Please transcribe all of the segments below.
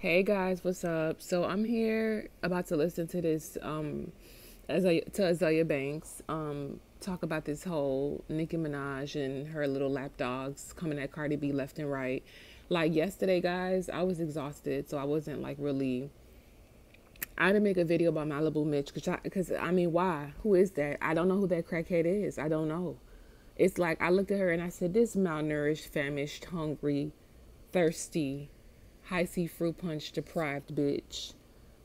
Hey guys, what's up? So I'm here about to listen to this um Azealia, to Azealia Banks um talk about this whole Nicki Minaj and her little lap dogs coming at Cardi B left and right. Like yesterday, guys, I was exhausted, so I wasn't like really. I didn't make a video about Malibu Mitch because I, cause, I mean, why? Who is that? I don't know who that crackhead is. I don't know. It's like I looked at her and I said, "This malnourished, famished, hungry, thirsty." Hi-C fruit punch deprived bitch.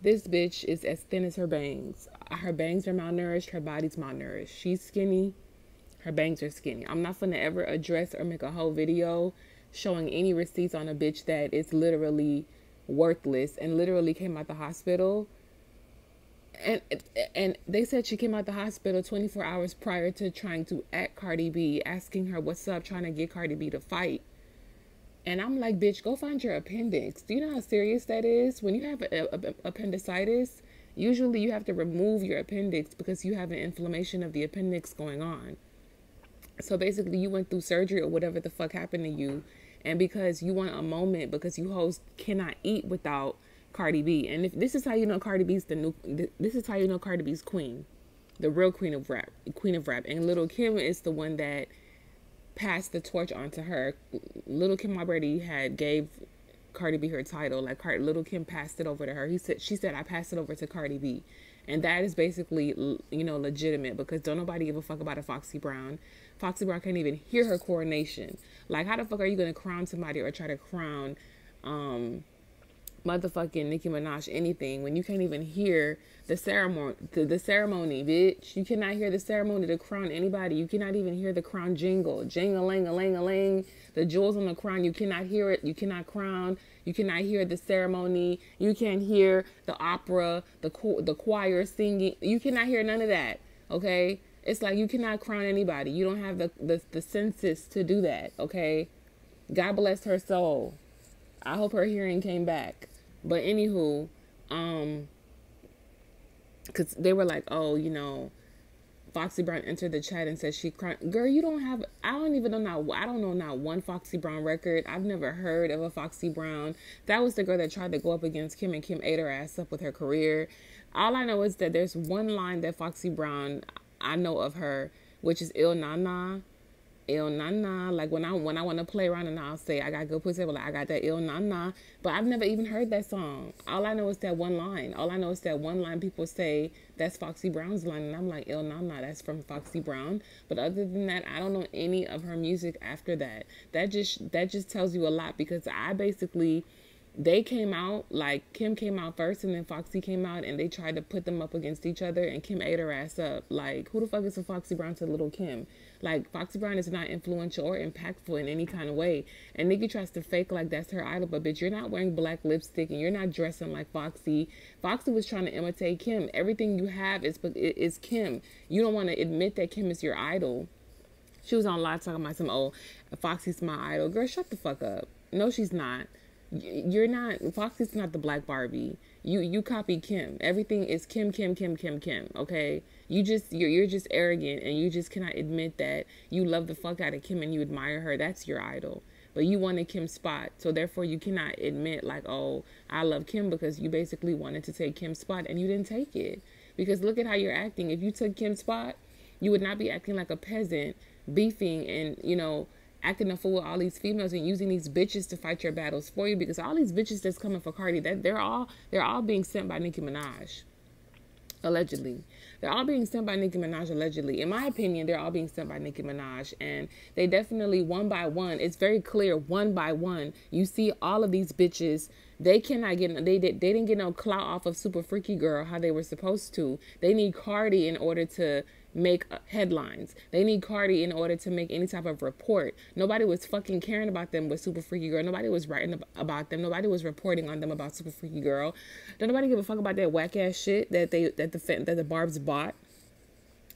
This bitch is as thin as her bangs. Her bangs are malnourished, her body's malnourished. She's skinny, her bangs are skinny. I'm not gonna ever address or make a whole video showing any receipts on a bitch that is literally worthless and literally came out the hospital. And and they said she came out the hospital 24 hours prior to trying to at Cardi B, asking her what's up, trying to get Cardi B to fight. And I'm like, bitch, go find your appendix. Do you know how serious that is? When you have a, a, appendicitis, usually you have to remove your appendix because you have an inflammation of the appendix going on. So basically, you went through surgery or whatever the fuck happened to you. And because you want a moment, because you host cannot eat without Cardi B. And if this is how you know Cardi B's the new, this is how you know Cardi B's queen, the real queen of rap, queen of rap. And Little Kim is the one that passed the torch on to her. Little Kim already had gave Cardi B her title. Like Card- Little Kim passed it over to her. He said she said I passed it over to Cardi B, and that is basically you know legitimate because don't nobody give a fuck about a Foxy Brown. Foxy Brown can't even hear her coronation. Like how the fuck are you gonna crown somebody or try to crown um motherfucking Nicki Minaj anything when you can't even hear the ceremony the, the ceremony bitch. You cannot hear the ceremony to crown anybody. You cannot even hear the crown jingle. Jing-a-ling a ling a ling the jewels on the crown you cannot hear it. You cannot crown. You cannot hear the ceremony. You can't hear the opera the the choir singing. You cannot hear none of that okay? It's like you cannot crown anybody. You don't have the the, the senses to do that okay? God bless her soul. I hope her hearing came back but anywho, um, because they were like, oh, you know, Foxy Brown entered the chat and said she cried. Girl, you don't have. I don't even know now. I don't know not one Foxy Brown record. I've never heard of a Foxy Brown. That was the girl that tried to go up against Kim and Kim ate her ass up with her career. All I know is that there's one line that Foxy Brown I know of her, which is "Ill Na Na." Ill na na. Like when I when I want to play around and I'll say I got good pussy, but like I got that ill na na. But I've never even heard that song. All I know is that one line. All I know is that one line people say that's Foxy Brown's line, and I'm like ill na na. That's from Foxy Brown. But other than that, I don't know any of her music after that. That just that just tells you a lot because I basically they came out like Kim came out first and then Foxy came out and they tried to put them up against each other and Kim ate her ass up. Like who the fuck is a Foxy Brown to little Kim? Like Foxy Brown is not influential or impactful in any kind of way. And Nicki tries to fake like that's her idol, but bitch, you're not wearing black lipstick and you're not dressing like Foxy. Foxy was trying to imitate Kim. Everything you have is is Kim. You don't want to admit that Kim is your idol. She was on live talking about some oh Foxy's my idol. Girl, shut the fuck up. No, she's not you're not Foxy's not the black Barbie. You you copy Kim. Everything is Kim Kim Kim Kim Kim, okay? You just you're you're just arrogant and you just cannot admit that you love the fuck out of Kim and you admire her. That's your idol. But you wanted Kim's spot. So therefore you cannot admit like, "Oh, I love Kim" because you basically wanted to take Kim's spot and you didn't take it. Because look at how you're acting. If you took Kim's spot, you would not be acting like a peasant, beefing and, you know, acting a fool with all these females and using these bitches to fight your battles for you because all these bitches that's coming for Cardi that they're all they're all being sent by Nicki Minaj. Allegedly. They're all being sent by Nicki Minaj allegedly. In my opinion, they're all being sent by Nicki Minaj. And they definitely one by one, it's very clear, one by one, you see all of these bitches they cannot get they did they didn't get no clout off of Super Freaky Girl how they were supposed to. They need Cardi in order to make uh, headlines. They need Cardi in order to make any type of report. Nobody was fucking caring about them with Super Freaky Girl. Nobody was writing about them. Nobody was reporting on them about Super Freaky Girl. Don't nobody give a fuck about that whack ass shit that they that the that the Barbz bought.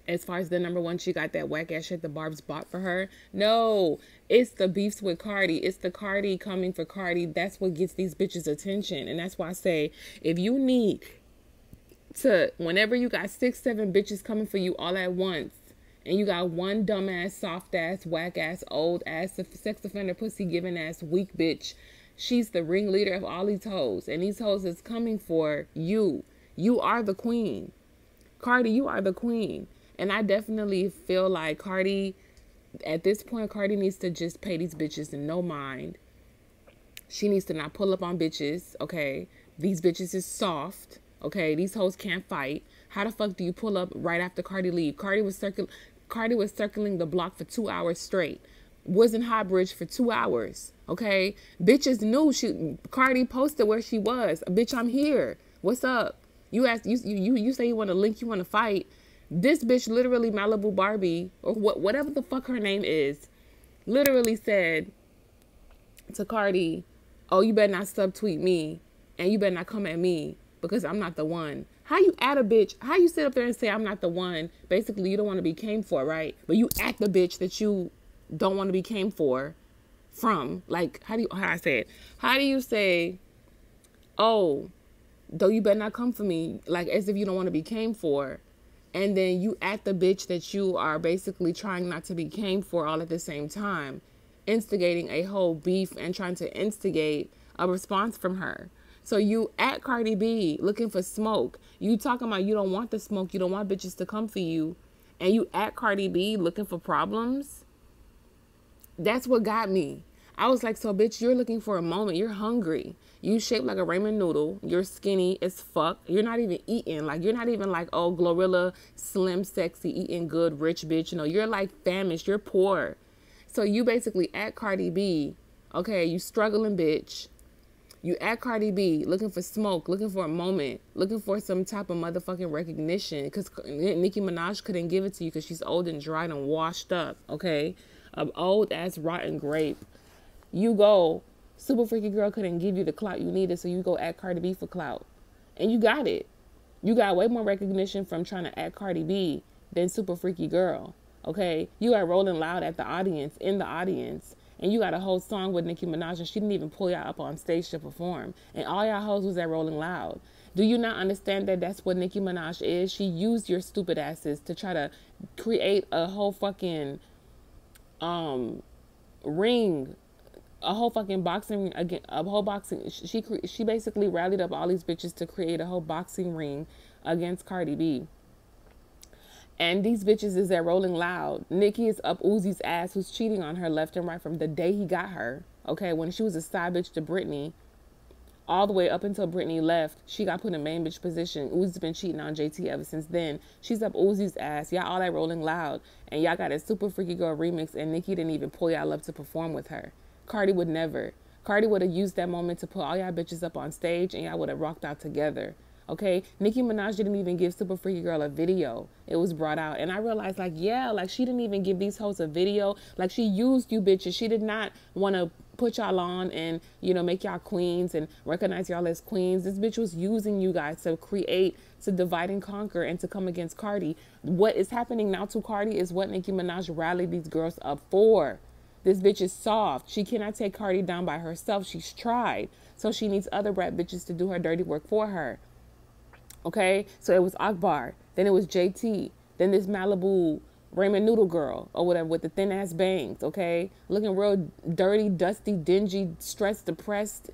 As far as the number one, she got that whack ass shit the Barbz bought for her. No, it's the beefs with Cardi. It's the Cardi coming for Cardi. That's what gets these bitches attention. And that's why I say if you need to whenever you got six, seven bitches coming for you all at once, and you got one dumbass, soft ass, whack ass, old ass, sex offender, pussy giving ass, weak bitch She's the ringleader of all these hoes, and these hoes is coming for you. You are the queen. Cardi, you are the queen. And I definitely feel like Cardi, at this point, Cardi needs to just pay these bitches and no mind. She needs to not pull up on bitches, okay? These bitches is soft, okay? These hoes can't fight. How the fuck do you pull up right after Cardi leave? Cardi was circling Cardi was circling the block for two hours straight. Was in High Bridge for two hours. Okay, bitches knew she. Cardi posted where she was. Bitch, I'm here. What's up? You asked you you you say you want to link, you want to fight. This bitch literally Malibu Barbie or what whatever the fuck her name is, literally said to Cardi, "Oh, you better not subtweet me, and you better not come at me because I'm not the one." How you at a bitch? How you sit up there and say I'm not the one? Basically, you don't want to be came for, right? But you act the bitch that you don't want to be came for from. Like, how do you how I say it? How do you say, oh, though you better not come for me, like as if you don't want to be came for, and then you act the bitch that you are basically trying not to be came for all at the same time, instigating a whole beef and trying to instigate a response from her. So you at Cardi B looking for smoke. You talking about you don't want the smoke, you don't want bitches to come for you, and you at Cardi B looking for problems. That's what got me. I was like, so bitch, you're looking for a moment. You're hungry. You shaped like a ramen noodle. You're skinny as fuck. You're not even eating. Like you're not even like, oh, Glorilla, slim, sexy, eating good, rich bitch. You know, you're like famished. You're poor. So you basically at Cardi B, okay, you struggling bitch. You at Cardi B looking for smoke, looking for a moment, looking for some type of motherfucking recognition. Because Nicki Minaj couldn't give it to you because she's old and dried and washed up, okay? An old ass rotten grape you go, Super Freaky Girl couldn't give you the clout you needed, so you go at Cardi B for clout. And you got it. You got way more recognition from trying to at Cardi B than Super Freaky Girl. Okay? You are Rolling Loud at the audience, in the audience. And you got a whole song with Nicki Minaj, and she didn't even pull y'all up on stage to perform. And all y'all hoes was at Rolling Loud. Do you not understand that that's what Nicki Minaj is? She used your stupid asses to try to create a whole fucking um ring a whole fucking boxing again a whole boxing she she basically rallied up all these bitches to create a whole boxing ring against Cardi B. And these bitches is at Rolling Loud. Nicki is up Uzi's ass who's cheating on her left and right from the day he got her. Okay, when she was a side bitch to Britney, all the way up until Britney left, she got put in main bitch position. Uzi's been cheating on JT ever since then. She's up Uzi's ass. Y'all all that Rolling Loud. And y'all got a super freaky girl remix and Nicki didn't even pull y'all up to perform with her. Cardi would never. Cardi would have used that moment to put all y'all bitches up on stage and y'all would have rocked out together. Okay, Nicki Minaj didn't even give Super Freaky Girl a video. It was brought out, and I realized, like, yeah, like she didn't even give these hoes a video. Like she used you bitches. She did not want to put y'all on and you know make y'all queens and recognize y'all as queens. This bitch was using you guys to create, to divide and conquer, and to come against Cardi. What is happening now to Cardi is what Nicki Minaj rallied these girls up for. This bitch is soft. She cannot take Cardi down by herself. She's tried. So she needs other rap bitches to do her dirty work for her. Okay? So it was Akbar. Then it was JT. Then this Malibu ramen noodle girl or whatever with the thin ass bangs. Okay? Looking real dirty, dusty, dingy, stressed, depressed,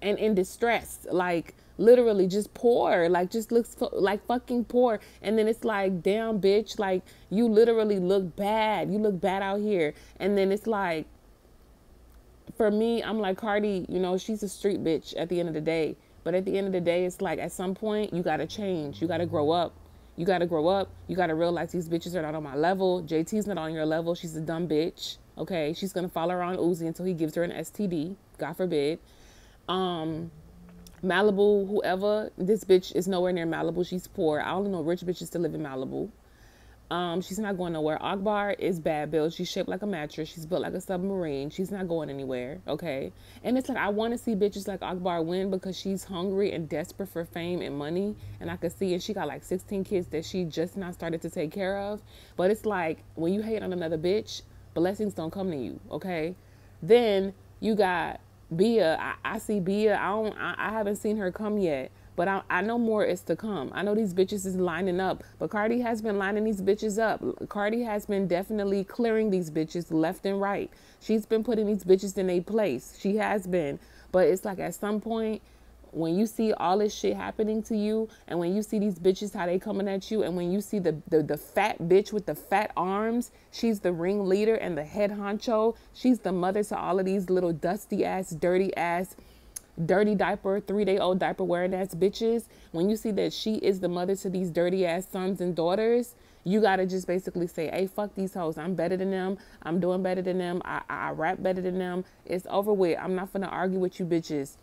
and in distress. Like, literally just poor like just looks like fucking poor and then it's like damn bitch like you literally look bad you look bad out here and then it's like for me i'm like cardi you know she's a street bitch at the end of the day but at the end of the day it's like at some point you gotta change. You gotta grow up. You gotta grow up. You gotta realize these bitches are not on my level. Jt's not on your level. She's a dumb bitch okay? She's gonna follow around uzi until he gives her an std god forbid. Um Malibu, whoever, this bitch is nowhere near Malibu. She's poor. I only know rich bitches to live in Malibu. Um, she's not going nowhere. Akbar is bad built. She's shaped like a mattress. She's built like a submarine. She's not going anywhere. Okay. And it's like I want to see bitches like Akbar win because she's hungry and desperate for fame and money. And I could see and she got like 16 kids that she just not started to take care of. But it's like when you hate on another bitch, blessings don't come to you. Okay. Then you got Bia, I, I see Bia. I don't. I, I, haven't seen her come yet, but I, I know more is to come. I know these bitches is lining up, but Cardi has been lining these bitches up. Cardi has been definitely clearing these bitches left and right. She's been putting these bitches in a place. She has been, but it's like at some point when you see all this shit happening to you and when you see these bitches how they coming at you and when you see the, the the fat bitch with the fat arms she's the ringleader and the head honcho she's the mother to all of these little dusty ass dirty ass dirty diaper three day old diaper wearing ass bitches when you see that she is the mother to these dirty ass sons and daughters you gotta just basically say, hey, fuck these hoes. I'm better than them. I'm doing better than them. I, I rap better than them. It's over with. I'm not gonna argue with you bitches.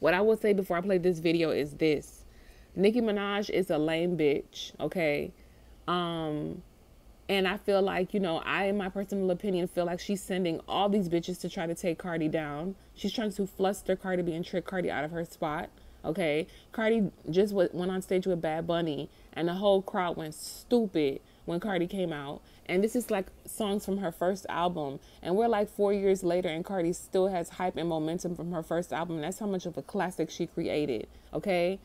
What I will say before I play this video is this. Nicki Minaj is a lame bitch, okay? Um and I feel like, you know, I in my personal opinion feel like she's sending all these bitches to try to take Cardi down. She's trying to fluster Cardi B and trick Cardi out of her spot. Okay? Cardi just went on stage with Bad Bunny and the whole crowd went stupid when Cardi came out. And this is like songs from her first album. And we're like four years later, and Cardi still has hype and momentum from her first album. That's how much of a classic she created. Okay?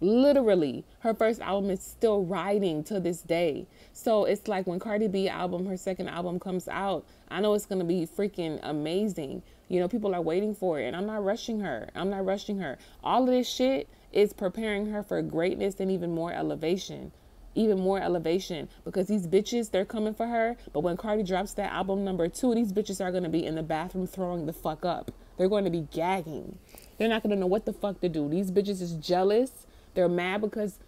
Literally, her first album is still riding to this day. So it's like when Cardi B album, her second album comes out, I know it's gonna be freaking amazing. You know, people are waiting for it, and I'm not rushing her. I'm not rushing her. All of this shit is preparing her for greatness and even more elevation even more elevation because these bitches they're coming for her but when cardi drops that album number two these bitches are going to be in the bathroom throwing the fuck up they're going to be gagging they're not going to know what the fuck to do these bitches is jealous they're mad because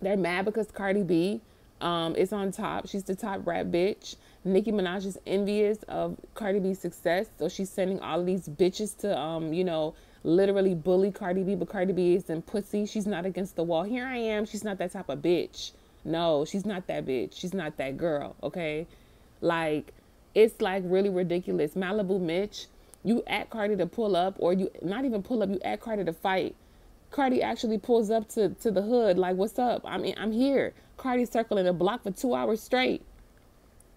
they're mad because cardi b um, is on top she's the top rap bitch Nicki Minaj is envious of Cardi B's success, so she's sending all of these bitches to, um, you know, literally bully Cardi B, but Cardi B is in pussy. She's not against the wall. Here I am. She's not that type of bitch. No, she's not that bitch. She's not that girl, okay? Like, it's like really ridiculous. Malibu Mitch, you at Cardi to pull up, or you not even pull up, you at Cardi to fight. Cardi actually pulls up to, to the hood, like, what's up? I mean, I'm here. Cardi circling the block for two hours straight.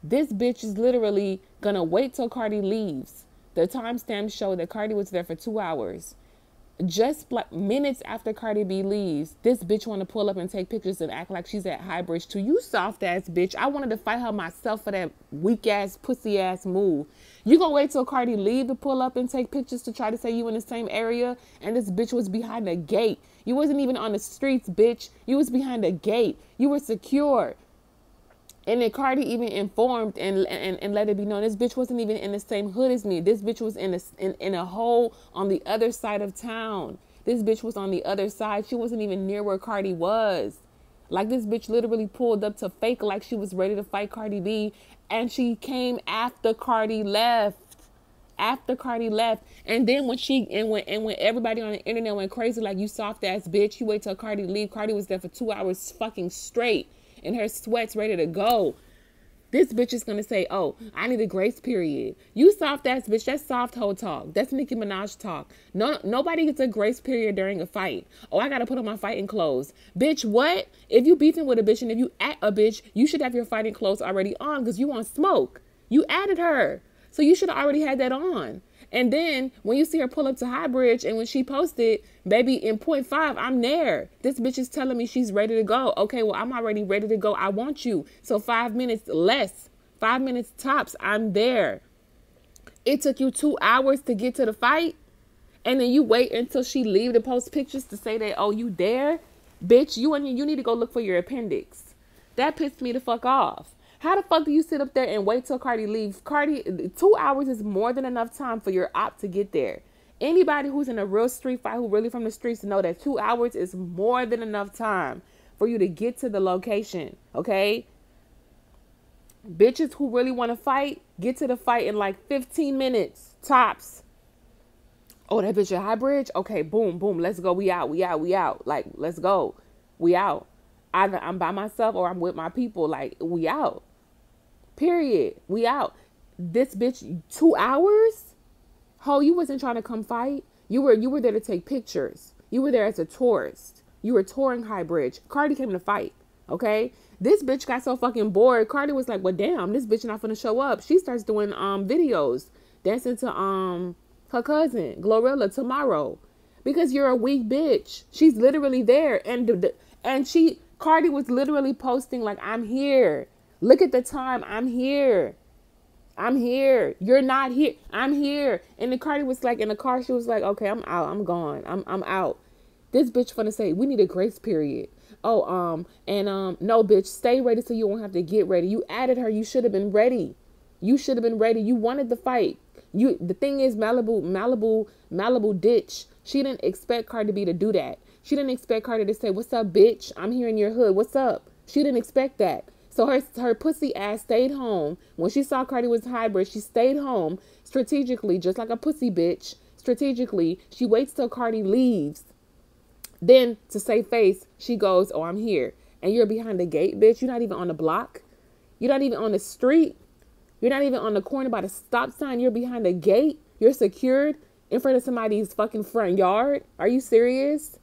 This bitch is literally gonna wait till Cardi leaves. The timestamps show that Cardi was there for two hours just like minutes after Cardi B leaves, this bitch want to pull up and take pictures and act like she's at Highbridge too. You soft ass bitch. I wanted to fight her myself for that weak ass pussy ass move. You gonna wait till Cardi leave to pull up and take pictures to try to say you in the same area? And this bitch was behind a gate. You wasn't even on the streets, bitch. You was behind a gate. You were secure. And then Cardi even informed and, and, and let it be known this bitch wasn't even in the same hood as me. This bitch was in a, in, in a hole on the other side of town. This bitch was on the other side. She wasn't even near where Cardi was. Like this bitch literally pulled up to fake like she was ready to fight Cardi B. And she came after Cardi left. After Cardi left. And then when she and when and when everybody on the internet went crazy, like you soft ass bitch, you wait till Cardi leave. Cardi was there for two hours fucking straight in her sweats ready to go. This bitch is gonna say, "Oh, I need a grace period." You soft ass bitch. That's soft hoe talk. That's Nicki Minaj talk. No, nobody gets a grace period during a fight. Oh, I gotta put on my fighting clothes, bitch. What? If you beefing with a bitch and if you at a bitch, you should have your fighting clothes already on because you want smoke. You added her, so you should have already had that on. And then when you see her pull up to Highbridge and when she posted, baby, in point five, I'm there. This bitch is telling me she's ready to go. Okay, well, I'm already ready to go. I want you. So five minutes less, five minutes tops, I'm there. It took you two hours to get to the fight. And then you wait until she leave to post pictures to say that, oh, you there? Bitch, you and you need to go look for your appendix. That pissed me the fuck off. How the fuck do you sit up there and wait till Cardi leaves? Cardi, two hours is more than enough time for your op to get there. Anybody who's in a real street fight, who really from the streets, know that two hours is more than enough time for you to get to the location. Okay. Bitches who really want to fight, get to the fight in like 15 minutes tops. Oh, that bitch at Highbridge? Okay, boom, boom. Let's go. We out. We out. We out. Like, let's go. We out. Either I'm by myself or I'm with my people. Like, we out. Period. We out. This bitch, two hours? Ho, you wasn't trying to come fight. You were you were there to take pictures. You were there as a tourist. You were touring Highbridge. Cardi came to fight. Okay? This bitch got so fucking bored. Cardi was like, well damn, this bitch not gonna show up. She starts doing um videos, dancing to um her cousin, Glorilla tomorrow. Because you're a weak bitch. She's literally there. And and she Cardi was literally posting like I'm here. Look at the time. I'm here. I'm here. You're not here. I'm here. And the Cardi was like in the car, she was like, Okay, I'm out. I'm gone. I'm I'm out. This bitch gonna say, we need a grace period. Oh, um, and um, no, bitch, stay ready so you won't have to get ready. You added her, you should have been ready. You should have been ready. You wanted the fight. You the thing is Malibu, Malibu, Malibu ditch. She didn't expect Cardi B to do that. She didn't expect Cardi to say, What's up, bitch? I'm here in your hood. What's up? She didn't expect that. So her her pussy ass stayed home. When she saw Cardi was Highbridge, she stayed home strategically, just like a pussy bitch. Strategically, she waits till Cardi leaves. Then to save face, she goes, Oh, I'm here. And you're behind the gate, bitch. You're not even on the block. You're not even on the street. You're not even on the corner by the stop sign. You're behind the gate. You're secured in front of somebody's fucking front yard. Are you serious?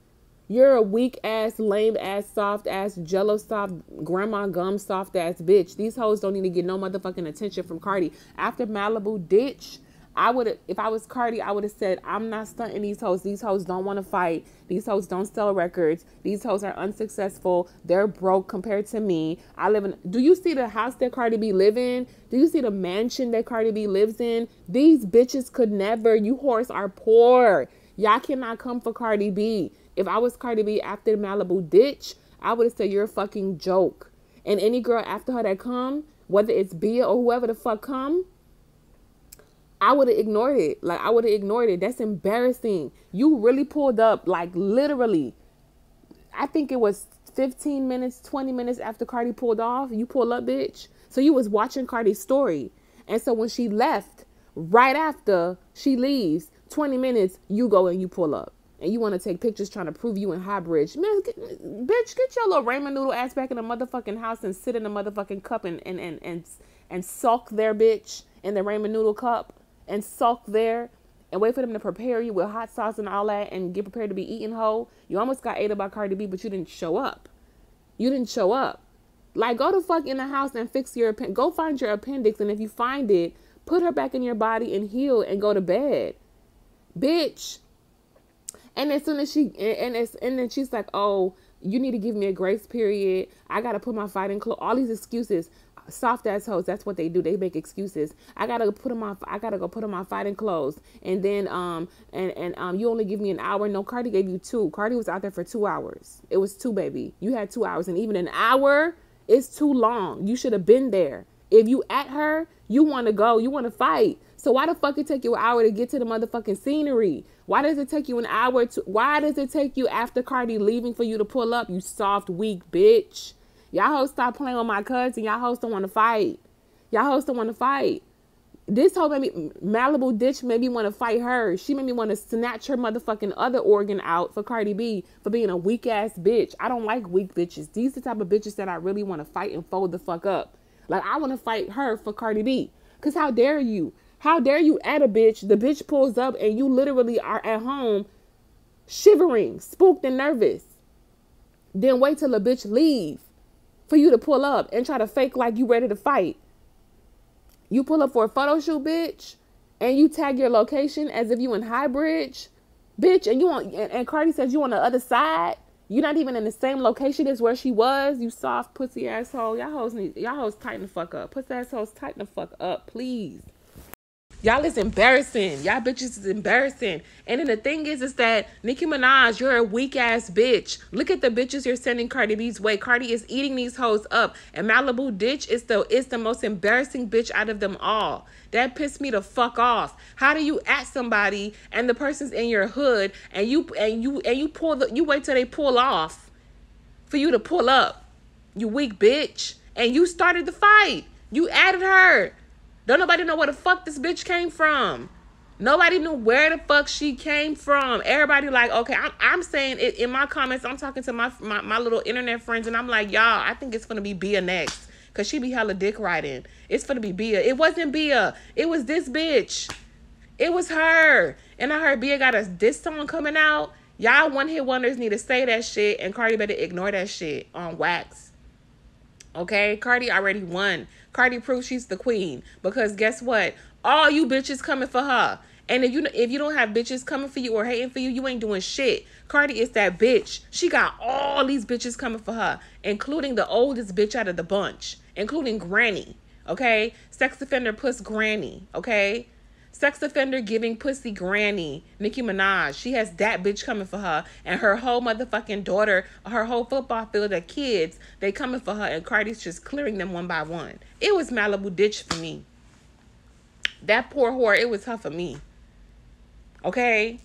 You're a weak ass, lame ass, soft ass, jello soft, grandma gum soft ass bitch. These hoes don't need to get no motherfucking attention from Cardi. After Malibu ditch, I would if I was Cardi, I would have said, I'm not stunting these hoes. These hoes don't want to fight. These hoes don't sell records. These hoes are unsuccessful. They're broke compared to me. I live in Do you see the house that Cardi B live in? Do you see the mansion that Cardi B lives in? These bitches could never. You whores are poor. Y'all cannot come for Cardi B. If I was Cardi B after the Malibu ditch, I would have said you're a fucking joke. And any girl after her that come, whether it's Bia or whoever the fuck come, I would have ignored it. Like I would have ignored it. That's embarrassing. You really pulled up, like literally. I think it was 15 minutes, 20 minutes after Cardi pulled off. You pull up, bitch. So you was watching Cardi's story. And so when she left, right after she leaves, 20 minutes, you go and you pull up. And you want to take pictures trying to prove you in High Bridge. Man, get, bitch, get your little ramen noodle ass back in the motherfucking house and sit in the motherfucking cup and, and, and, and, and sulk there, bitch, in the ramen noodle cup and sulk there and wait for them to prepare you with hot sauce and all that and get prepared to be eaten whole. You almost got ate by Cardi B, but you didn't show up. You didn't show up. Like, go to fuck in the house and fix your appendix. go find your appendix, and if you find it, put her back in your body and heal and go to bed, bitch. And as soon as she and as and then she's like, oh, you need to give me a grace period. I gotta put my fighting clothes. All these excuses soft ass hoes. That's what they do. They make excuses. I gotta put them on. I gotta go put on fighting clothes. And then um and and um you only give me an hour. No, Cardi gave you two. Cardi was out there for two hours. It was two, baby. You had two hours, and even an hour is too long. You should have been there. If you at her, you want to go. You want to fight. So why the fuck it take you an hour to get to the motherfucking scenery? Why does it take you an hour to? Why does it take you after Cardi leaving for you to pull up? You soft, weak bitch. Y'all hoes stop playing with my cousin. Y'all hoes don't want to fight. Y'all hoes don't want to fight. This whole made me Malibu ditch made me want to fight her. She made me want to snatch her motherfucking other organ out for Cardi B for being a weak ass bitch. I don't like weak bitches. These the type of bitches that I really want to fight and fold the fuck up. Like I want to fight her for Cardi B. Cause how dare you? How dare you at a bitch? The bitch pulls up and you literally are at home shivering, spooked and nervous. Then wait till the bitch leave for you to pull up and try to fake like you ready to fight. You pull up for a photo shoot, bitch, and you tag your location as if you in High Bridge, bitch, and you want and, and Cardi says you on the other side. You're not even in the same location as where she was. You soft pussy asshole. Y'all hoes need y'all hoes tighten the fuck up. Pussy assholes tighten the fuck up, please. Y'all is embarrassing. Y'all bitches is embarrassing. And then the thing is, is that Nicki Minaj, you're a weak ass bitch. Look at the bitches you're sending Cardi B's way. Cardi is eating these hoes up. And Malibu Ditch is the is the most embarrassing bitch out of them all. That pissed me the fuck off. How do you at somebody and the person's in your hood and you and you and you pull the you wait till they pull off for you to pull up. You weak bitch. And you started the fight. You added her. Don't nobody know where the fuck this bitch came from. Nobody knew where the fuck she came from. Everybody like, okay, I'm, I'm saying it in my comments. I'm talking to my, my my little internet friends, and I'm like, y'all, I think it's gonna be Bia next, cause she be hella dick riding. It's gonna be Bia. It wasn't Bia. It was this bitch. It was her. And I heard Bia got a this song coming out. Y'all one hit wonders need to say that shit, and Cardi better ignore that shit on wax. Okay, Cardi already won. Cardi proves she's the queen because guess what? All you bitches coming for her. And if you if you don't have bitches coming for you or hating for you, you ain't doing shit. Cardi is that bitch. She got all these bitches coming for her, including the oldest bitch out of the bunch, including Granny. Okay, sex offender puss Granny. Okay, sex offender giving pussy Granny. Nicki Minaj. She has that bitch coming for her, and her whole motherfucking daughter, her whole football field of kids, they coming for her, and Cardi's just clearing them one by one. It was Malibu Ditch for me. That poor whore. It was her for me. Okay?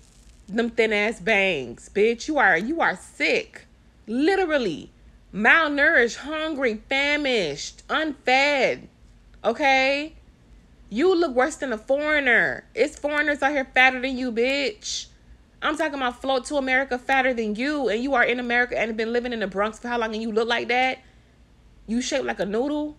Them thin ass bangs. Bitch, you are you are sick. Literally. Malnourished, hungry, famished, unfed. Okay? You look worse than a foreigner. It's foreigners out here fatter than you, bitch. I'm talking about float to America fatter than you, and you are in America and have been living in the Bronx for how long and you look like that? You shaped like a noodle?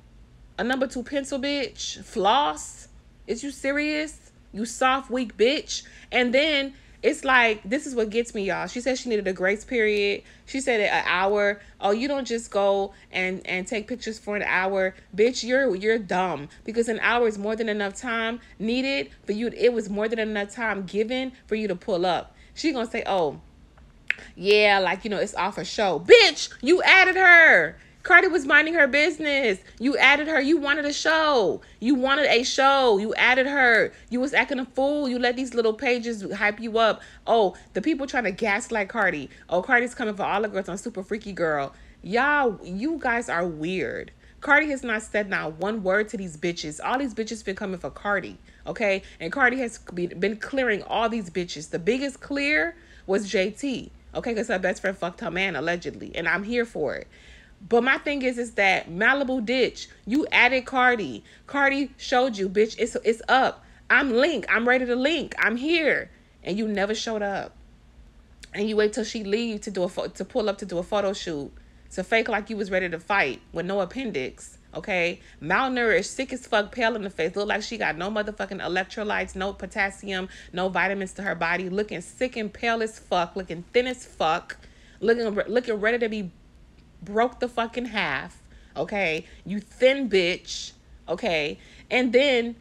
A number two pencil, bitch? Floss? Is you serious? You soft, weak bitch. And then it's like this is what gets me, y'all. She said she needed a grace period. She said an hour. Oh, you don't just go and and take pictures for an hour, bitch. You're you're dumb because an hour is more than enough time needed for you. It was more than enough time given for you to pull up. She gonna say, oh, yeah, like you know, it's off a show, bitch. You added her. Cardi was minding her business. You added her. You wanted a show. You wanted a show. You added her. You was acting a fool. You let these little pages hype you up. Oh, the people trying to gaslight Cardi. Oh, Cardi's coming for all the girls on Super Freaky Girl. Y'all, you guys are weird. Cardi has not said not one word to these bitches. All these bitches been coming for Cardi, okay? And Cardi has been clearing all these bitches. The biggest clear was JT, okay? Because her best friend fucked her man allegedly, and I'm here for it. But my thing is, is that Malibu Ditch, you added Cardi. Cardi showed you, bitch, it's it's up. I'm link. I'm ready to link. I'm here, and you never showed up. And you wait till she leave to do a to pull up to do a photo shoot to fake like you was ready to fight with no appendix. Okay, malnourished, sick as fuck, pale in the face, look like she got no motherfucking electrolytes, no potassium, no vitamins to her body, looking sick and pale as fuck, looking thin as fuck, looking looking ready to be broke the fucking half, okay? You thin bitch, okay? And then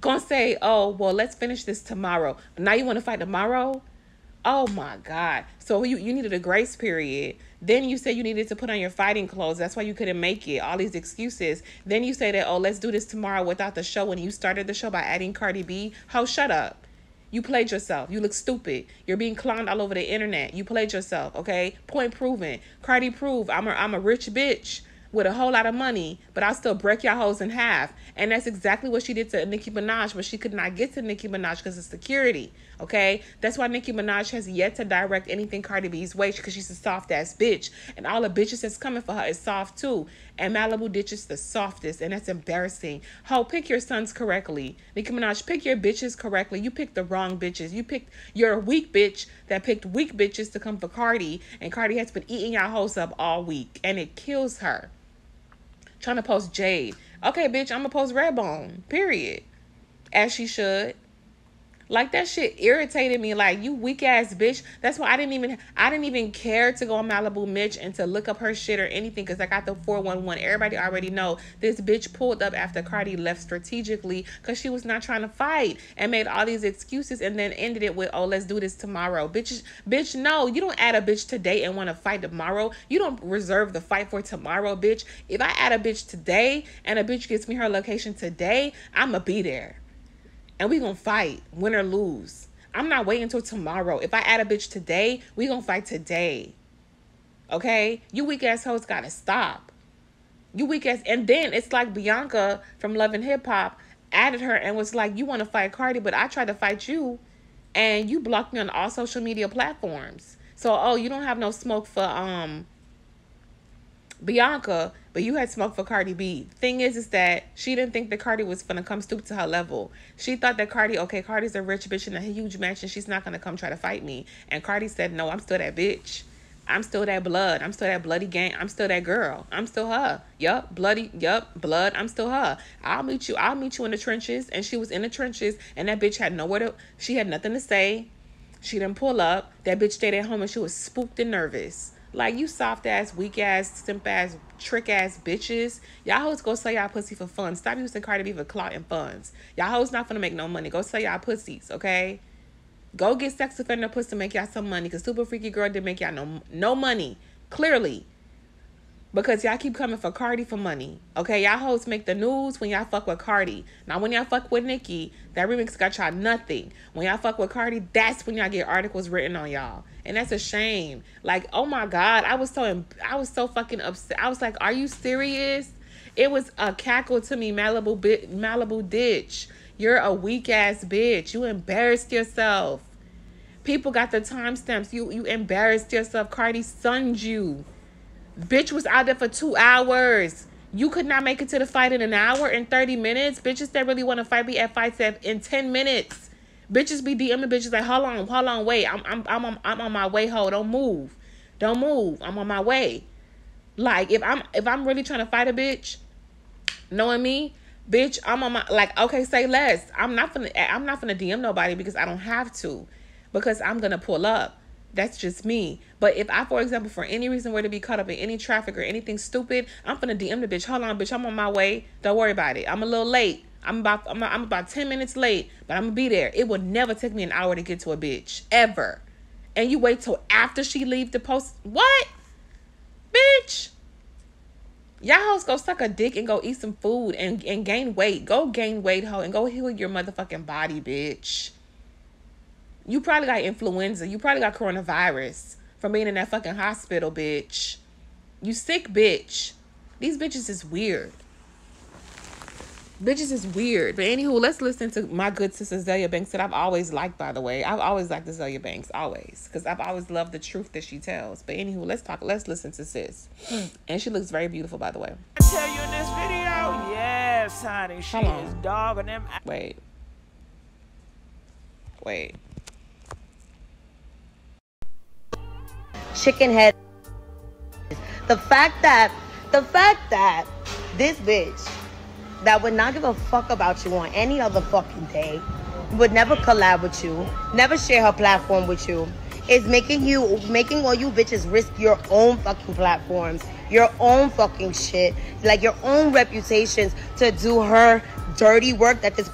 gonna say, oh, well, let's finish this tomorrow. Now you want to fight tomorrow? Oh my God. So you, you needed a grace period. Then you said you needed to put on your fighting clothes. That's why you couldn't make it. All these excuses. Then you say that, oh, let's do this tomorrow without the show. When you started the show by adding Cardi B, how shut up. You played yourself. You look stupid. You're being clowned all over the internet. You played yourself, okay? Point proven. Cardi prove I'm a, I'm a rich bitch with a whole lot of money, but I'll still break y'all hoes in half. And that's exactly what she did to Nicki Minaj, but she could not get to Nicki Minaj because of security. Okay? That's why Nicki Minaj has yet to direct anything Cardi B's way because she's a soft ass bitch. And all the bitches that's coming for her is soft too. And Malibu Ditch is the softest, and that's embarrassing. Ho, pick your sons correctly. Nicki Minaj, pick your bitches correctly. You picked the wrong bitches. You picked, you're a weak bitch that picked weak bitches to come for Cardi, and Cardi has been eating y'all hoes up all week, and it kills her trying to post Jade. Okay, bitch, I'm gonna post Redbone. Period. As she should. Like that shit irritated me. Like you weak ass bitch. That's why I didn't even I didn't even care to go on Malibu Mitch and to look up her shit or anything because I got the 411. Everybody already know this bitch pulled up after Cardi left strategically because she was not trying to fight and made all these excuses and then ended it with, oh, let's do this tomorrow. Bitch, bitch, no, you don't add a bitch today and want to fight tomorrow. You don't reserve the fight for tomorrow, bitch. If I add a bitch today and a bitch gets me her location today, I'ma be there and we gonna fight, win or lose. I'm not waiting until tomorrow. If I add a bitch today, we gonna fight today. Okay? You weak ass hoes gotta stop. You weak ass and then it's like Bianca from Love and Hip Hop added her and was like, You wanna fight Cardi, but I tried to fight you and you blocked me on all social media platforms. So oh you don't have no smoke for um Bianca, but you had smoke for Cardi B. Thing is, is that she didn't think that Cardi was gonna come stoop to her level. She thought that Cardi, okay, Cardi's a rich bitch in a huge mansion. She's not gonna come try to fight me. And Cardi said, no, I'm still that bitch. I'm still that blood. I'm still that bloody gang. I'm still that girl. I'm still her. Yup, bloody. Yup, blood. I'm still her. I'll meet you. I'll meet you in the trenches. And she was in the trenches, and that bitch had nowhere to. She had nothing to say. She didn't pull up. That bitch stayed at home, and she was spooked and nervous. Like you soft ass, weak ass, simp ass, trick ass bitches. Y'all hoes go sell y'all pussy for fun. Stop using Cardi B for clout and funds. Y'all hoes not gonna make no money. Go sell y'all pussies, okay? Go get sex offender pussy to make y'all some money. Cause Super Freaky Girl didn't make y'all no no money. Clearly. Because y'all keep coming for Cardi for money. Okay, y'all hoes make the news when y'all fuck with Cardi. Now when y'all fuck with Nicki, that remix got y'all nothing. When y'all fuck with Cardi, that's when y'all get articles written on y'all. And that's a shame. Like, oh my God, I was so I was so fucking upset. I was like, are you serious? It was a cackle to me, Malibu bit Malibu ditch. You're a weak ass bitch. You embarrassed yourself. People got the timestamps. You you embarrassed yourself. Cardi sunned you. Bitch was out there for two hours. You could not make it to the fight in an hour and 30 minutes. Bitches that really want to fight be at fight fights in 10 minutes. Bitches be DMing bitches like, hold on, hold on, wait. I'm I'm I'm on, I'm on my way, hold. Don't move. Don't move. I'm on my way. Like if I'm if I'm really trying to fight a bitch, knowing me, bitch, I'm on my like, okay, say less. I'm not gonna I'm not gonna DM nobody because I don't have to. Because I'm gonna pull up. That's just me. But if I, for example, for any reason were to be caught up in any traffic or anything stupid, I'm gonna DM the bitch. Hold on, bitch. I'm on my way. Don't worry about it. I'm a little late. I'm about I'm, I'm about 10 minutes late, but I'm gonna be there. It would never take me an hour to get to a bitch. Ever. And you wait till after she leave the post. What? Bitch. Y'all hoes go suck a dick and go eat some food and, and gain weight. Go gain weight, hoe, and go heal your motherfucking body, bitch. You probably got influenza. You probably got coronavirus from being in that fucking hospital, bitch. You sick bitch. These bitches is weird. Bitches is weird. But anywho, let's listen to my good sister Zelia Banks that I've always liked, by the way. I've always liked Zelia Banks, always. Because I've always loved the truth that she tells. But anywho, let's talk. Let's listen to sis. And she looks very beautiful, by the way. I tell you in this video, yes, honey, she is dogging them. Wait. Wait. Chicken head. The fact that, the fact that this bitch that would not give a fuck about you on any other fucking day, would never collab with you, never share her platform with you, is making you, making all you bitches risk your own fucking platforms, your own fucking shit, like your own reputations to do her dirty work that this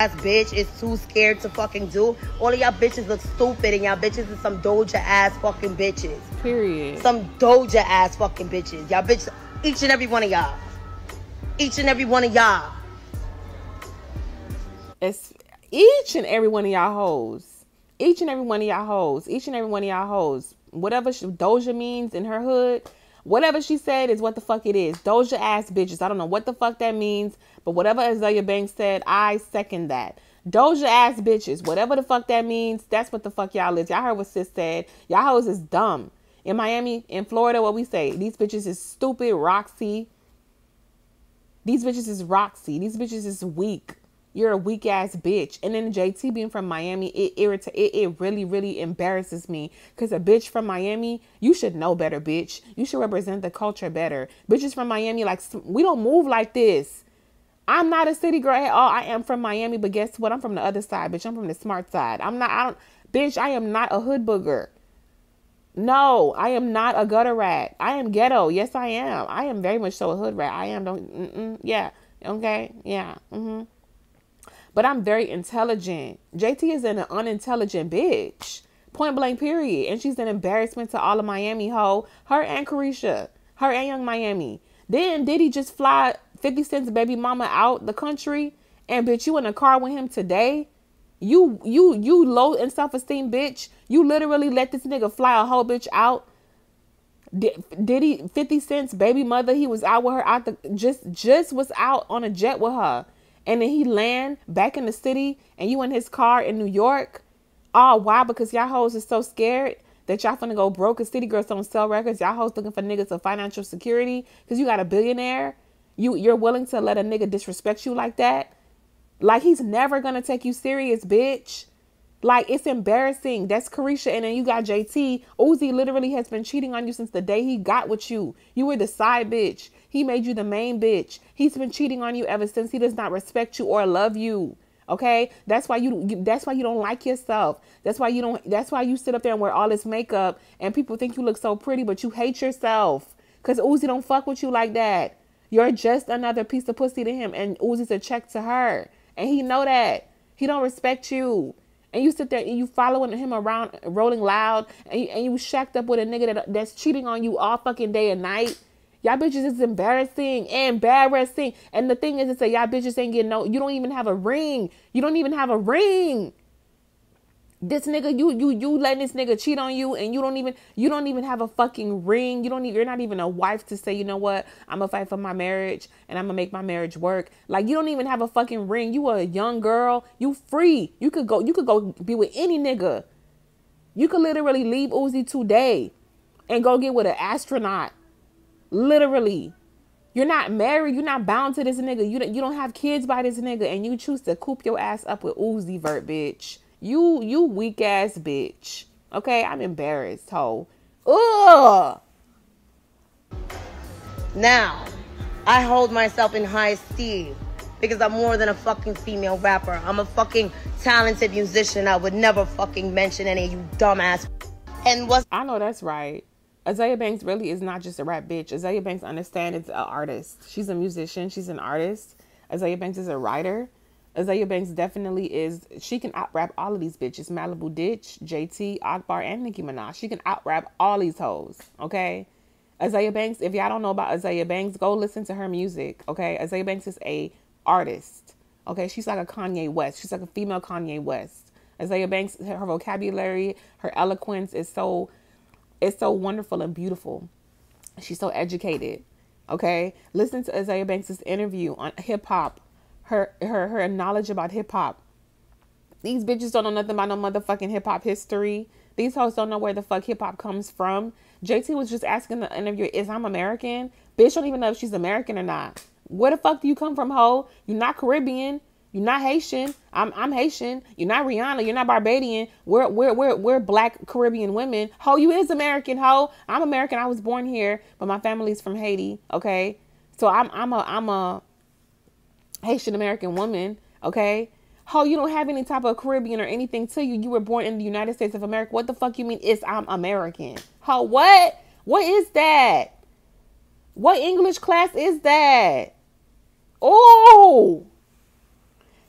ass bitch is too scared to fucking do. All of y'all bitches look stupid and y'all bitches is some doja ass fucking bitches. Period. Some doja ass fucking bitches. Y'all bitches, each and every one of y'all. Each and every one of y'all. It's each and every one of y'all hoes. Each and every one of y'all hoes. Each and every one of y'all hoes. Whatever Doja means in her hood, Whatever she said is what the fuck it is. Doja ass bitches. I don't know what the fuck that means, but whatever Azealia Banks said, I second that. Doja ass bitches. Whatever the fuck that means, that's what the fuck y'all is. Y'all heard what sis said. Y'all hoes is dumb. In Miami, in Florida, what we say, these bitches is stupid, Roxy. These bitches is Roxy. These bitches is weak you're a weak ass bitch. And then JT being from Miami, it irritates, it, it really, really embarrasses me. Cause a bitch from Miami, you should know better, bitch. You should represent the culture better. Bitches from Miami, like we don't move like this. I'm not a city girl at all. I am from Miami, but guess what? I'm from the other side, bitch. I'm from the smart side. I'm not. I don't, bitch. I am not a hood booger. No, I am not a gutter rat. I am ghetto. Yes, I am. I am very much so a hood rat. I am. Don't. Yeah. Okay. Yeah. Mm-hmm but I'm very intelligent. JT is an unintelligent bitch. Point blank, period. And she's an embarrassment to all of Miami, ho. Her and Caresha. Her and Yung Miami. Then did he just fly 50 Cent's baby mama out the country? And bitch, you in a car with him today? You you you low in self-esteem, bitch. You literally let this nigga fly a whole bitch out. Did, did he 50 Cent's baby mother? He was out with her out the just just was out on a jet with her and then he land back in the city and you in his car in New York. Oh, why? Because y'all hoes is so scared that y'all finna go broke and city girls don't sell records. Y'all hoes looking for niggas of financial security because you got a billionaire. You you're willing to let a nigga disrespect you like that? Like he's never gonna take you serious, bitch. Like it's embarrassing. That's Caresha, and then you got JT. Uzi literally has been cheating on you since the day he got with you. You were the side bitch. He made you the main bitch. He's been cheating on you ever since. He does not respect you or love you. Okay, that's why you. That's why you don't like yourself. That's why you don't. That's why you sit up there and wear all this makeup, and people think you look so pretty, but you hate yourself. Cause Uzi don't fuck with you like that. You're just another piece of pussy to him, and Uzi's a check to her, and he know that. He don't respect you, and you sit there and you following him around, rolling loud, and you, and you shacked up with a nigga that, that's cheating on you all fucking day and night. Y'all bitches is embarrassing, embarrassing. And the thing is, it's that y'all bitches ain't getting no. You don't even have a ring. You don't even have a ring this nigga you you you letting this nigga cheat on you and you don't even you don't even have a fucking ring. You don't you're not even a wife to say you know what? I'm gonna fight for my marriage and i'm gonna make my marriage work. Like you don't even have a fucking ring. You are a young girl. You free. You could go you could go be with any nigga. You could literally leave uzi today and go get with an astronaut. Literally. You're not married. You're not bound to this nigga. You don't, you don't have kids by this nigga, and you choose to coop your ass up with Uzi Vert, bitch. You you weak ass bitch. Okay, I'm embarrassed, ho. Ugh. Now, I hold myself in high esteem because I'm more than a fucking female rapper. I'm a fucking talented musician. I would never fucking mention any of you dumbass. And what I know that's right. Azealia Banks really is not just a rap bitch. Azealia Banks understands it's an artist. She's a musician. She's an artist. Azealia Banks is a writer. Azealia Banks definitely is. She can out rap all of these bitches: Malibu Ditch, JT, Akbar, and Nicki Minaj. She can out rap all these hoes. Okay. Azealia Banks. If y'all don't know about Azealia Banks, go listen to her music. Okay. Azealia Banks is a artist. Okay. She's like a Kanye West. She's like a female Kanye West. Azealia Banks, her vocabulary, her eloquence is so, it's so wonderful and beautiful. She's so educated. Okay. Listen to Azealia Banks' interview on hip hop her her her knowledge about hip hop. These bitches don't know nothing about no motherfucking hip hop history. These hoes don't know where the fuck hip hop comes from. JT was just asking the interviewer, "Is I'm American?" Bitch don't even know if she's American or not. Where the fuck do you come from, hoe? You're not Caribbean. You're not Haitian. I'm I'm Haitian. You're not Rihanna. You're not Barbadian. We're we're we're we're black Caribbean women. Ho, you is American, ho. I'm American. I was born here, but my family's from Haiti. Okay, so I'm I'm a I'm a Haitian American woman, okay? How you don't have any type of Caribbean or anything to you. You were born in the United States of America. What the fuck you mean is I'm American? How what? What is that? What English class is that? Oh.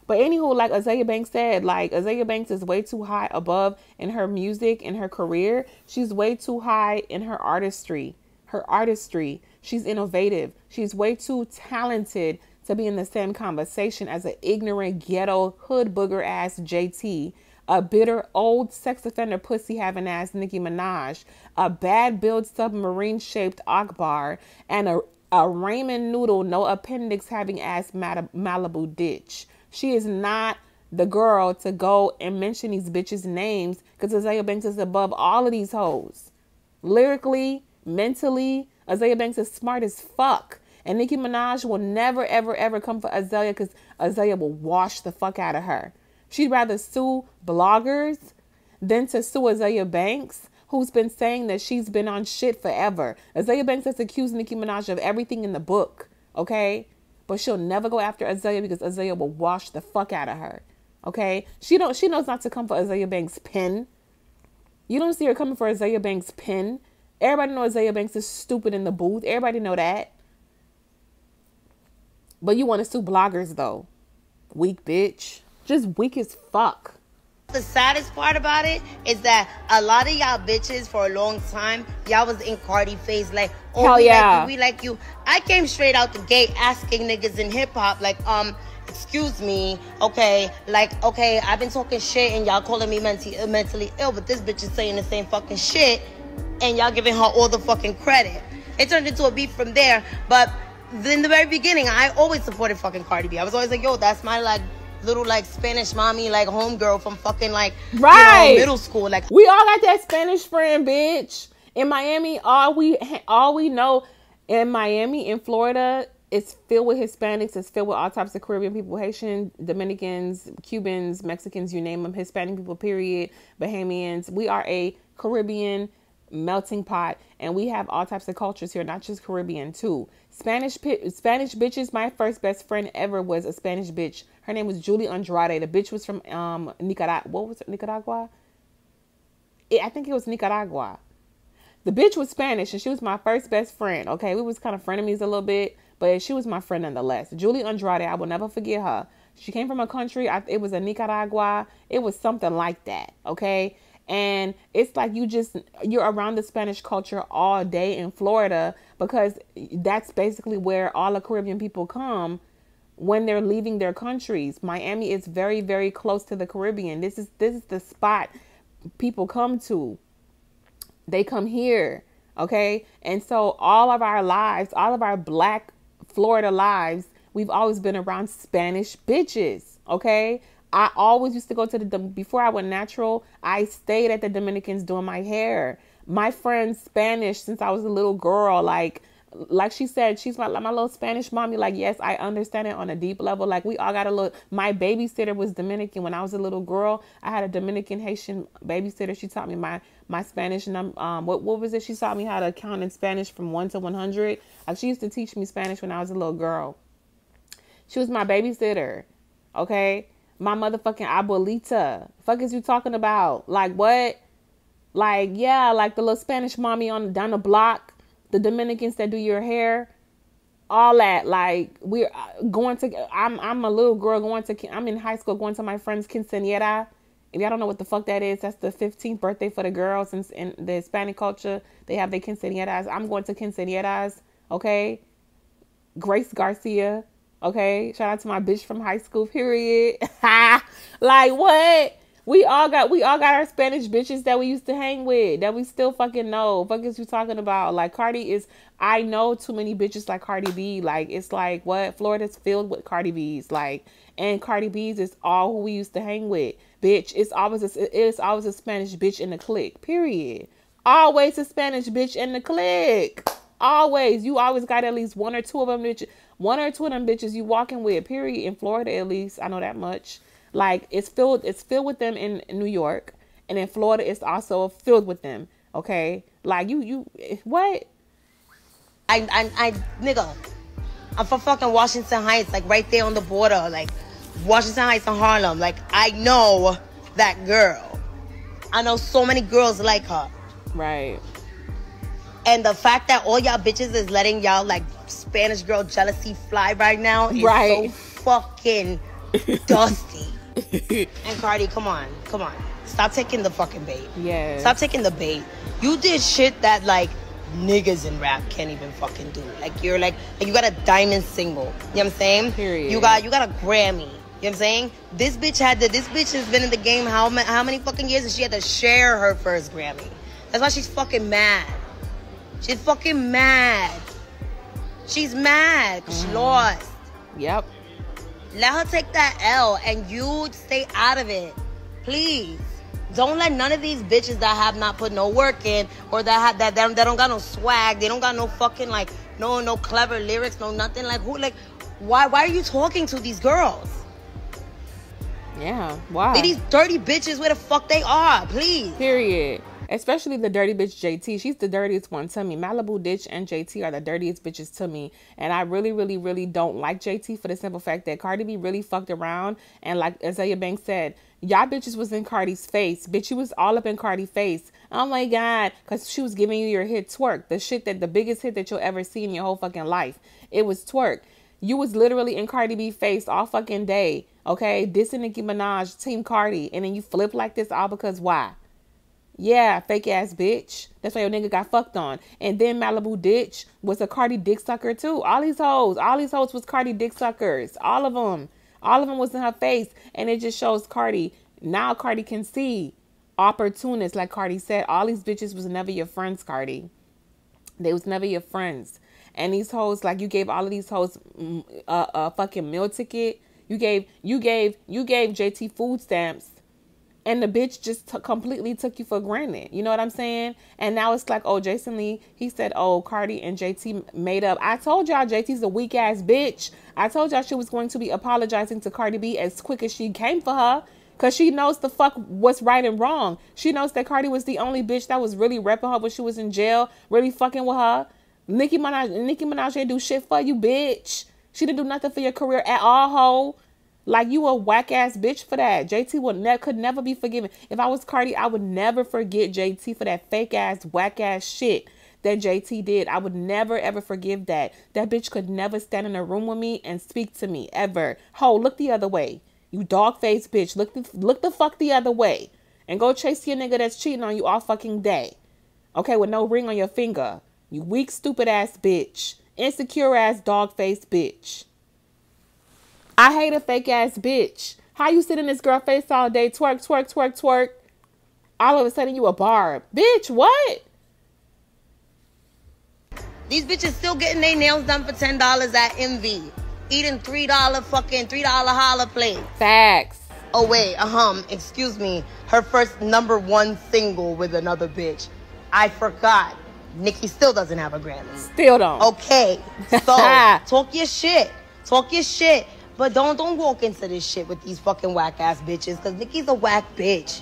But anywho, like Azealia Banks said, like Azealia Banks is way too high above in her music and her career. She's way too high in her artistry. Her artistry. She's innovative. She's way too talented to be in the same conversation as an ignorant ghetto hood booger ass JT, a bitter old sex offender pussy having ass Nicki Minaj, a bad build submarine shaped Akbar, and a, a ramen noodle no appendix having ass Malibu ditch. She is not the girl to go and mention these bitches' names because Azealia Banks is above all of these hoes. Lyrically, mentally, Azealia Banks is smart as fuck. And Nicki Minaj will never, ever, ever come for Azealia because Azealia will wash the fuck out of her. She'd rather sue bloggers than to sue Azealia Banks, who's been saying that she's been on shit forever. Azealia Banks has accused Nicki Minaj of everything in the book, okay? But she'll never go after Azealia because Azealia will wash the fuck out of her. Okay? She don't she knows not to come for Azealia Banks' pen. You don't see her coming for Azealia Banks' pen. Everybody knows Azealia Banks is stupid in the booth. Everybody know that. But you want to sue bloggers though. Weak bitch. Just weak as fuck. The saddest part about it is that a lot of y'all bitches for a long time, y'all was in Cardi phase, like, oh, Hell we yeah. like you, we like you. I came straight out the gate asking niggas in hip hop, like, um, excuse me, okay, like, okay, I've been talking shit and y'all calling me mentally, mentally ill, but this bitch is saying the same fucking shit and y'all giving her all the fucking credit. It turned into a beef from there, but in the very beginning, I always supported fucking Cardi B. I was always like, yo, that's my like little like Spanish mommy, like homegirl from fucking like right you know, middle school. Like we all got that Spanish friend, bitch. In Miami, all we all we know in Miami, in Florida, it's filled with Hispanics. It's filled with all types of Caribbean people, Haitian, Dominicans, Cubans, Mexicans, you name them, Hispanic people. Period. Bahamians. We are a Caribbean melting pot, and we have all types of cultures here, not just Caribbean too. Spanish Spanish bitches. My first best friend ever was a Spanish bitch. Her name was Julie Andrade. The bitch was from um Nicaragua. What was it? Nicaragua? It, I think it was Nicaragua. The bitch was Spanish, and she was my first best friend. Okay, we was kind of frenemies a little bit, but she was my friend nonetheless. Julie Andrade. I will never forget her. She came from a country. I, it was a Nicaragua. It was something like that. Okay and it's like you just you're around the spanish culture all day in florida because that's basically where all the caribbean people come when they're leaving their countries. Miami is very very close to the caribbean. This is this is the spot people come to. They come here okay? And so all of our lives all of our black florida lives we've always been around spanish bitches okay I always used to go to the before I went natural. I stayed at the Dominicans doing my hair. My friend's Spanish since I was a little girl. Like, like she said, she's my my little Spanish mommy. Like, yes, I understand it on a deep level. Like, we all got a little. My babysitter was Dominican when I was a little girl. I had a Dominican Haitian babysitter. She taught me my my Spanish and I'm um what what was it? She taught me how to count in Spanish from one to one hundred. Like, she used to teach me Spanish when I was a little girl. She was my babysitter. Okay my motherfucking abuelita. Fuck is you talking about? Like what? Like yeah, like the little Spanish mommy on down the block, the Dominicans that do your hair, all that. Like we're uh, going to. I'm I'm a little girl going to. I'm in high school going to my friend's quinceañera. If y'all don't know what the fuck that is, that's the 15th birthday for the girls in, in the Hispanic culture. They have their quinceañeras. I'm going to quinceañeras. Okay. Grace Garcia. Okay, shout out to my bitch from high school. Period. like what? We all got we all got our Spanish bitches that we used to hang with that we still fucking know. Fuck is you talking about? Like Cardi is. I know too many bitches like Cardi B. Like it's like what Florida's filled with Cardi B's. Like and Cardi B's is all who we used to hang with. Bitch, it's always a, it's always a Spanish bitch in the clique. Period. Always a Spanish bitch in the clique. Always. You always got at least one or two of them bitches one or two of them bitches you walking with, period, in Florida at least. I know that much. Like it's filled it's filled with them in, in New York. And in Florida it's also filled with them. Okay? Like you you eh, what? I I I nigga. I'm from fucking Washington Heights, like right there on the border, like Washington Heights and Harlem. Like I know that girl. I know so many girls like her. Right. And the fact that all y'all bitches is letting y'all like Spanish girl jealousy fly right now is right. so fucking dusty. and Cardi, come on, come on. Stop taking the fucking bait. Yeah. Stop taking the bait. You did shit that like niggas in rap can't even fucking do. Like you're like, like you got a diamond single. You know what I'm saying? Period. You got you got a Grammy. You know what I'm saying? This bitch had to this bitch has been in the game how many how many fucking years and she had to share her first Grammy. That's why she's fucking mad. She's fucking mad. She's mad. Mm. She lost. Yep. Let her take that L and you stay out of it. Please. Don't let none of these bitches that have not put no work in or that have that, that, that don't got no swag, they don't got no fucking like no no clever lyrics, no nothing like who like why why are you talking to these girls? Yeah, why? These dirty bitches where the fuck they are, please. Period especially the dirty bitch JT. She's the dirtiest one to me. Malibu Ditch and JT are the dirtiest bitches to me. And I really, really, really don't like JT for the simple fact that Cardi B really fucked around. And like Azealia Banks said, y'all bitches was in Cardi's face. Bitch, you was all up in Cardi's face. Oh my God. Because she was giving you your hit twerk. The shit that the biggest hit that you'll ever see in your whole fucking life. It was twerk. You was literally in Cardi B face all fucking day. Okay, dissing Nicki Minaj, Team Cardi, and then you flip like this all because why? Yeah, fake ass bitch. That's why your nigga got fucked on. And then Malibu Ditch was a Cardi dick sucker too. All these hoes, all these hoes was Cardi dick suckers. All of them. All of them was in her face. And it just shows Cardi. Now Cardi can see opportunists, like Cardi said. All these bitches was never your friends, Cardi. They was never your friends. And these hoes, like you gave all of these hoes mm, a, a fucking meal ticket. You gave, you gave, you gave JT food stamps and the bitch just t- completely took you for granted. You know what I'm saying? And now it's like, oh, Jason Lee, he said, oh, Cardi and JT made up. I told y'all JT's a weak ass bitch. I told y'all she was going to be apologizing to Cardi B as quick as she came for her. Cause she knows the fuck what's right and wrong. She knows that Cardi was the only bitch that was really repping her when she was in jail, really fucking with her. Nicki Minaj, Nicki Minaj didn't do shit for you, bitch. She didn't do nothing for your career at all, ho. Like you a whack ass bitch for that. JT would ne- could never be forgiven. If I was Cardi, I would never forget JT for that fake ass whack ass shit that JT did. I would never ever forgive that. That bitch could never stand in a room with me and speak to me ever. Ho, look the other way. You dog face bitch. Look the look the fuck the other way. And go chase your nigga that's cheating on you all fucking day. Okay, with no ring on your finger. You weak, stupid ass bitch. Insecure ass dog face bitch. I hate a fake ass bitch. How you sit in this girl face all day, twerk, twerk, twerk, twerk. All of a sudden you a barb. Bitch, what? These bitches still getting their nails done for $10 at MV eating three dollar fucking three dollar holla plate. Facts. Oh wait, uh-huh, excuse me. Her first number one single with another bitch. I forgot. Nicki still doesn't have a Grammy. Still don't. Okay. So talk your shit. Talk your shit. But don't don't walk into this shit with these fucking whack ass bitches. Cause Nicki's a whack bitch.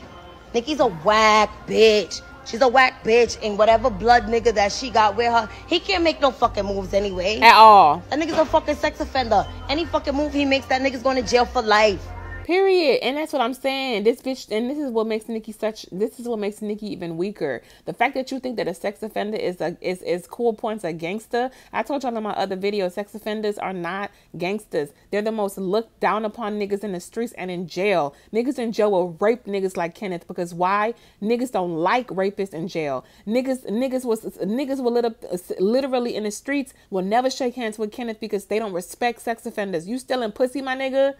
Nicki's a whack bitch. She's a whack bitch, and whatever blood nigga that she got with her, he can't make no fucking moves anyway. At all. That nigga's a fucking sex offender. Any fucking move he makes, that nigga's going to jail for life. Period. And that's what I'm saying. This bitch, and this is what makes Nicki such. This is what makes Nicki even weaker. The fact that you think that a sex offender is a is is cool points a gangster. I told y'all in my other video, sex offenders are not gangsters. They're the most looked down upon niggas in the streets and in jail. Niggas in jail will rape niggas like Kenneth because why? Niggas don't like rapists in jail. Niggas niggas was niggas will lit up, literally in the streets will never shake hands with Kenneth because they don't respect sex offenders. You still in pussy, my nigga?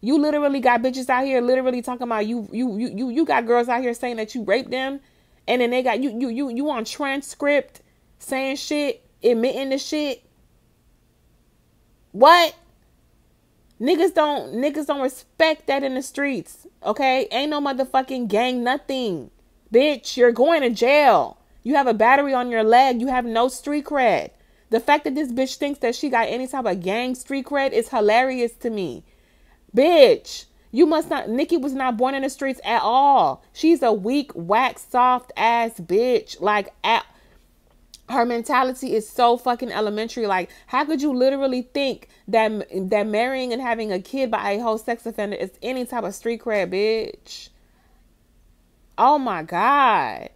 You literally got bitches out here literally talking about you you you you you got girls out here saying that you raped them and then they got you you you you on transcript saying shit, admitting the shit. What? Niggas don't niggas don't respect that in the streets. Okay? Ain't no motherfucking gang nothing. Bitch, you're going to jail. You have a battery on your leg. You have no street cred. The fact that this bitch thinks that she got any type of gang street cred is hilarious to me. Bitch, you must not. Nicki was not born in the streets at all. She's a weak, wax, soft ass bitch. Like, at, her mentality is so fucking elementary. Like, how could you literally think that that marrying and having a kid by a whole sex offender is any type of street cred, bitch? Oh my god.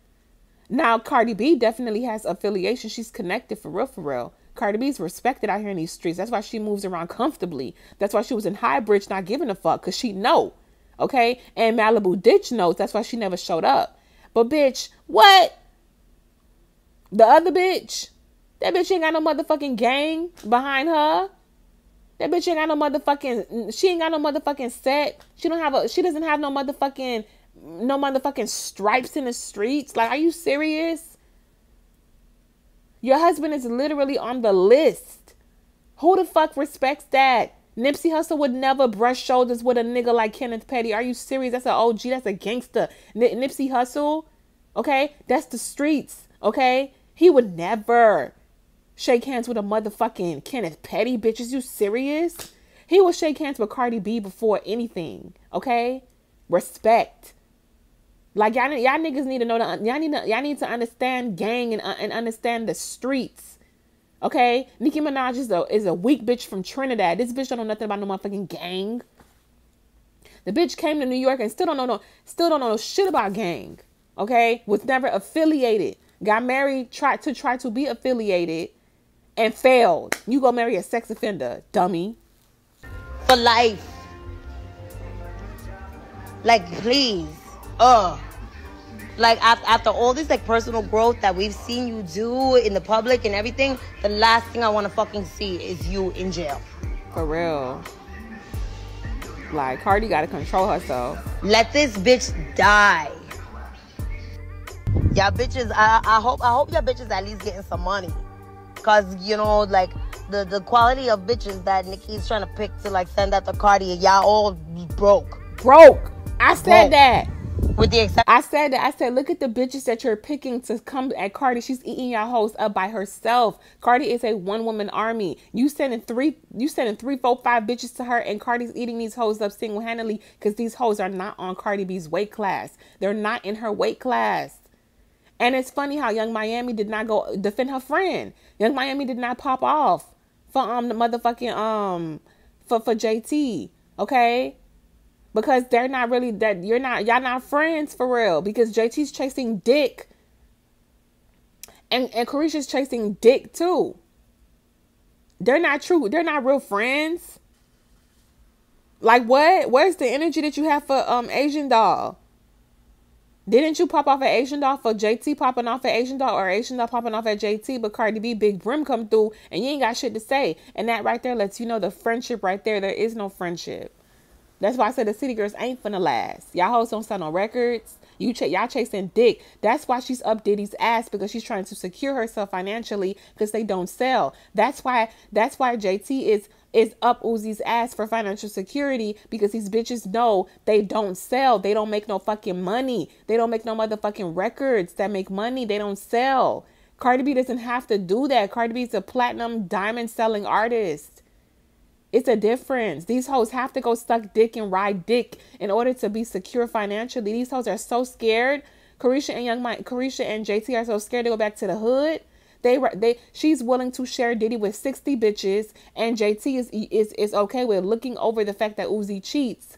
Now Cardi B definitely has affiliation. She's connected for real, for real. Cardi B's respected out here in these streets. That's why she moves around comfortably. That's why she was in Highbridge not giving a fuck because she know. Okay? And Malibu Ditch knows. That's why she never showed up. But bitch, what? The other bitch? That bitch ain't got no motherfucking gang behind her. That bitch ain't got no motherfucking she ain't got no motherfucking set. She don't have a she doesn't have no motherfucking no motherfucking stripes in the streets. Like, are you serious? Your husband is literally on the list. Who the fuck respects that? Nipsey Hussle would never brush shoulders with a nigga like Kenneth Petty. Are you serious? That's an OG. That's a gangster. N- Nipsey Hussle, okay? That's the streets, okay? He would never shake hands with a motherfucking Kenneth Petty. Bitches, you serious? He will shake hands with Cardi B before anything, okay? Respect. Like y'all, y'all niggas need to know the y'all need to, y'all need to understand gang and uh, and understand the streets. Okay, Nicki Minaj is a is a weak bitch from Trinidad. This bitch don't know nothing about no motherfucking gang. The bitch came to New York and still don't know no still don't know no shit about gang. Okay, was never affiliated. Got married, tried to try to be affiliated, and failed. You go marry a sex offender, dummy. For life. Like please. Uh like after all this like personal growth that we've seen you do in the public and everything, the last thing I want to fucking see is you in jail. For real. Like Cardi got to control herself. Let this bitch die. Y'all bitches, I, I hope I hope y'all bitches at least getting some money, cause you know like the the quality of bitches that Nicki's trying to pick to like send out the Cardi, y'all all broke. Broke. I said broke. that. With the exception, I said that. I said, look at the bitches that you're picking to come at Cardi. She's eating y'all hoes up by herself. Cardi is a one woman army. You sending three, you sending three, four, five bitches to her, and Cardi's eating these hoes up single handedly because these hoes are not on Cardi B's weight class. They're not in her weight class. And it's funny how Young Miami did not go defend her friend. Young Miami did not pop off for um the motherfucking um for for JT. Okay, because they're not really that you're not y'all not friends for real because JT's chasing dick and and Caresha's chasing dick too. They're not true. They're not real friends. Like what? Where's the energy that you have for um Asian doll? Didn't you pop off an Asian doll for JT popping off an Asian doll or Asian doll popping off at JT, but Cardi B Big Brim come through and you ain't got shit to say. And that right there lets you know the friendship right there. There is no friendship. That's why I said the city girls ain't finna last. Y'all hoes don't sell no records. You ch- y'all chasing dick. That's why she's up Diddy's ass because she's trying to secure herself financially because they don't sell. That's why that's why JT is is up Uzi's ass for financial security because these bitches know they don't sell. They don't make no fucking money. They don't make no motherfucking records that make money. They don't sell. Cardi B doesn't have to do that. Cardi B is a platinum diamond selling artist. It's a difference. These hoes have to go suck dick and ride dick in order to be secure financially. These hoes are so scared. Caresha and Young Mike, Caresha and JT are so scared to go back to the hood. They they she's willing to share Diddy with 60 bitches, and JT is is is okay with looking over the fact that Uzi cheats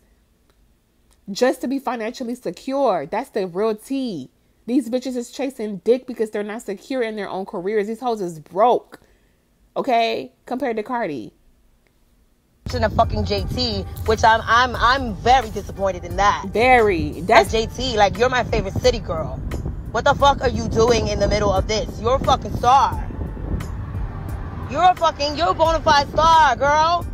just to be financially secure. That's the real tea. These bitches is chasing dick because they're not secure in their own careers. These hoes is broke. Okay? Compared to Cardi of fucking JT, which I'm I'm I'm very disappointed in that. Very. That's JT. Like you're my favorite city girl. What the fuck are you doing in the middle of this? You're a fucking star. You're a fucking you're a bona fide star, girl.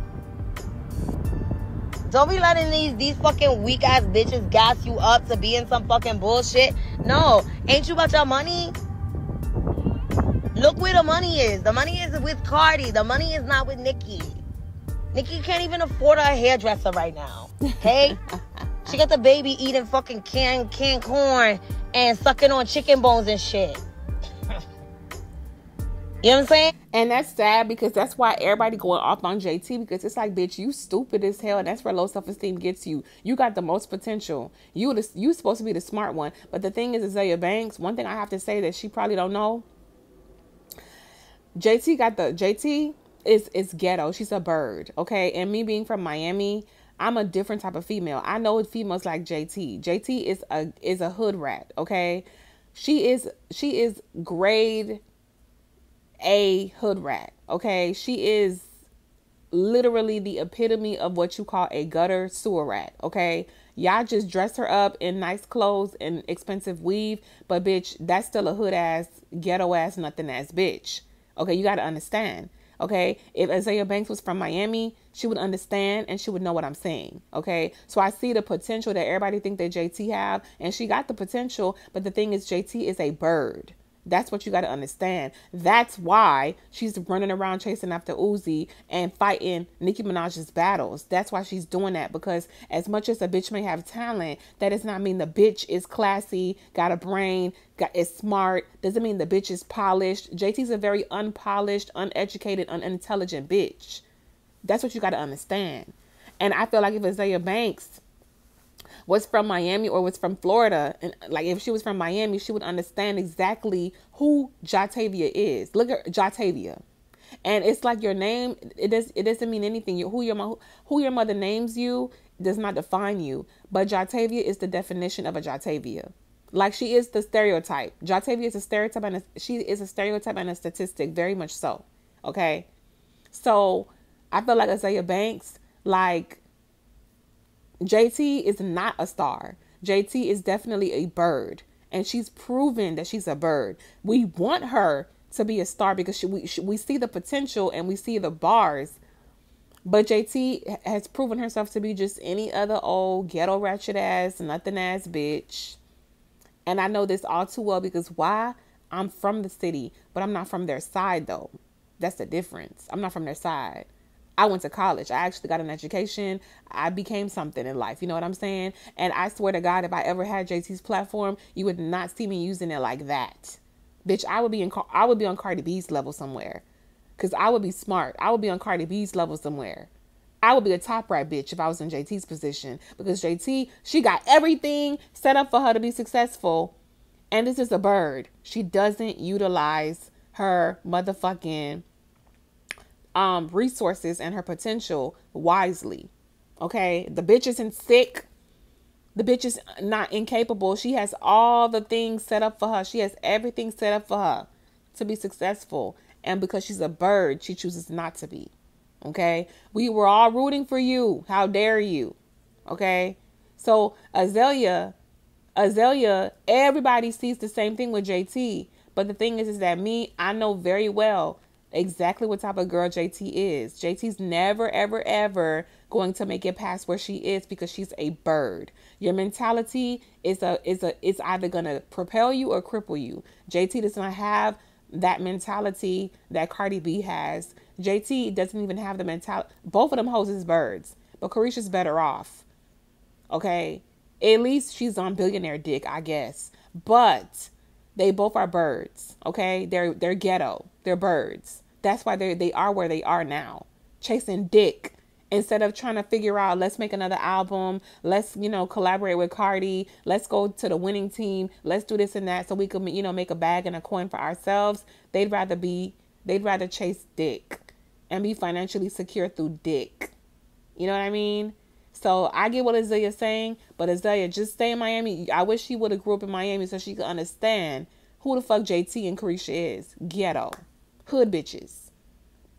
Don't be letting these these fucking weak ass bitches gas you up to be in some fucking bullshit. No, ain't you about your money? Look where the money is. The money is with Cardi. The money is not with Nicki. Nicki can't even afford a hairdresser right now. Okay? she got the baby eating fucking canned canned corn and sucking on chicken bones and shit. You know what I'm saying? And that's sad because that's why everybody going off on JT because it's like, bitch, you stupid as hell, and that's where low self esteem gets you. You got the most potential. You the, you supposed to be the smart one, but the thing is, Azealia Banks. One thing I have to say that she probably don't know. JT got the JT is is ghetto. She's a bird, okay? And me being from Miami, I'm a different type of female. I know females like JT. JT is a is a hood rat, okay? She is she is grade A hood rat, okay? She is literally the epitome of what you call a gutter sewer rat, okay? Y'all just dress her up in nice clothes and expensive weave, but bitch, that's still a hood ass, ghetto ass, nothing ass bitch. Okay, you got to understand. Okay. If Azealia Banks was from Miami, she would understand and she would know what I'm saying. Okay. So I see the potential that everybody think that JT have and she got the potential. But the thing is JT is a bird. That's what you got to understand. That's why she's running around chasing after Uzi and fighting Nicki Minaj's battles. That's why she's doing that because as much as a bitch may have talent, that does not mean the bitch is classy, got a brain, got is smart. Doesn't mean the bitch is polished. JT's a very unpolished, uneducated, unintelligent bitch. That's what you got to understand. And I feel like if Azealia Banks was from Miami or was from Florida, and like if she was from Miami, she would understand exactly who Jatavia is. Look at Jatavia. And it's like your name. It does. It doesn't mean anything. Who your who your mother names you does not define you. But Jatavia is the definition of a Jatavia. Like she is the stereotype. Jatavia is a stereotype, and a, she is a stereotype and a statistic. Very much so. Okay. So I feel like Azealia Banks, like JT is not a star. JT is definitely a bird, and she's proven that she's a bird. We want her to be a star because she, we she, we see the potential and we see the bars. But JT has proven herself to be just any other old ghetto ratchet ass, nothing ass bitch. And I know this all too well because why? I'm from the city, but I'm not from their side though. That's the difference. I'm not from their side. I went to college. I actually got an education. I became something in life. You know what I'm saying? And I swear to God, if I ever had JT's platform, you would not see me using it like that. Bitch, I would be in I would be on Cardi B's level somewhere. Cause I would be smart. I would be on Cardi B's level somewhere. I would be a top right bitch if I was in JT's position. Because JT, she got everything set up for her to be successful. And this is a bird. She doesn't utilize her motherfucking um resources and her potential wisely. Okay? The bitch isn't sick. The bitch is not incapable. She has all the things set up for her. She has everything set up for her to be successful. And because she's a bird, she chooses not to be. Okay? We were all rooting for you. How dare you? Okay? So, Azealia, Azealia, everybody sees the same thing with JT. But the thing is, is that me, I know very well exactly what type of girl JT is. JT's never, ever, ever going to make it past where she is because she's a bird. Your mentality is a is a is either gonna propel you or cripple you. JT does not have that mentality that Cardi B has. JT doesn't even have the mentality. Both of them hoes is birds, but Caresha's better off. Okay, at least she's on billionaire dick, I guess. But they both are birds. Okay, they're they're ghetto. They're birds. That's why they they are where they are now, chasing dick. Instead of trying to figure out let's make another album. Let's you know collaborate with cardi. Let's go to the winning team. Let's do this and that so we can you know make a bag and a coin for ourselves. They'd rather be they'd rather chase dick and be financially secure through dick. You know what i mean? So i get what azealia's saying but azalea just stay in miami. I wish she would have grew up in miami so she could understand who the fuck jt and caresha is. Ghetto hood bitches,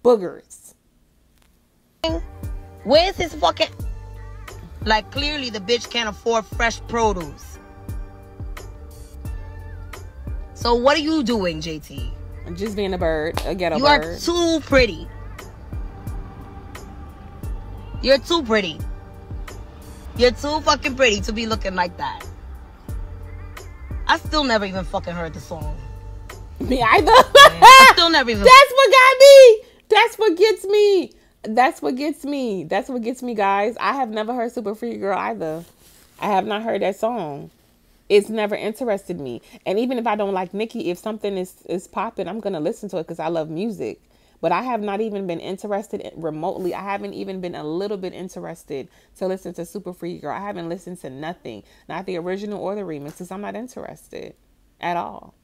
boogers. Where's his fucking. Like, clearly the bitch can't afford fresh produce. So, what are you doing, JT? I'm just being a bird, a ghetto you bird. You are too pretty. You're too pretty. You're too fucking pretty to be looking like that. I still never even fucking heard the song. Me either. I still never even. That's what got me. That's what gets me. That's what gets me. That's what gets me, guys. I have never heard Super Freaky Girl either. I have not heard that song. It's never interested me. And even if I don't like Nicki, if something is is popping, I'm gonna listen to it because I love music. But I have not even been interested in, remotely. I haven't even been a little bit interested to listen to Super Freaky Girl. I haven't listened to nothing, not the original or the remixes. I'm not interested at all.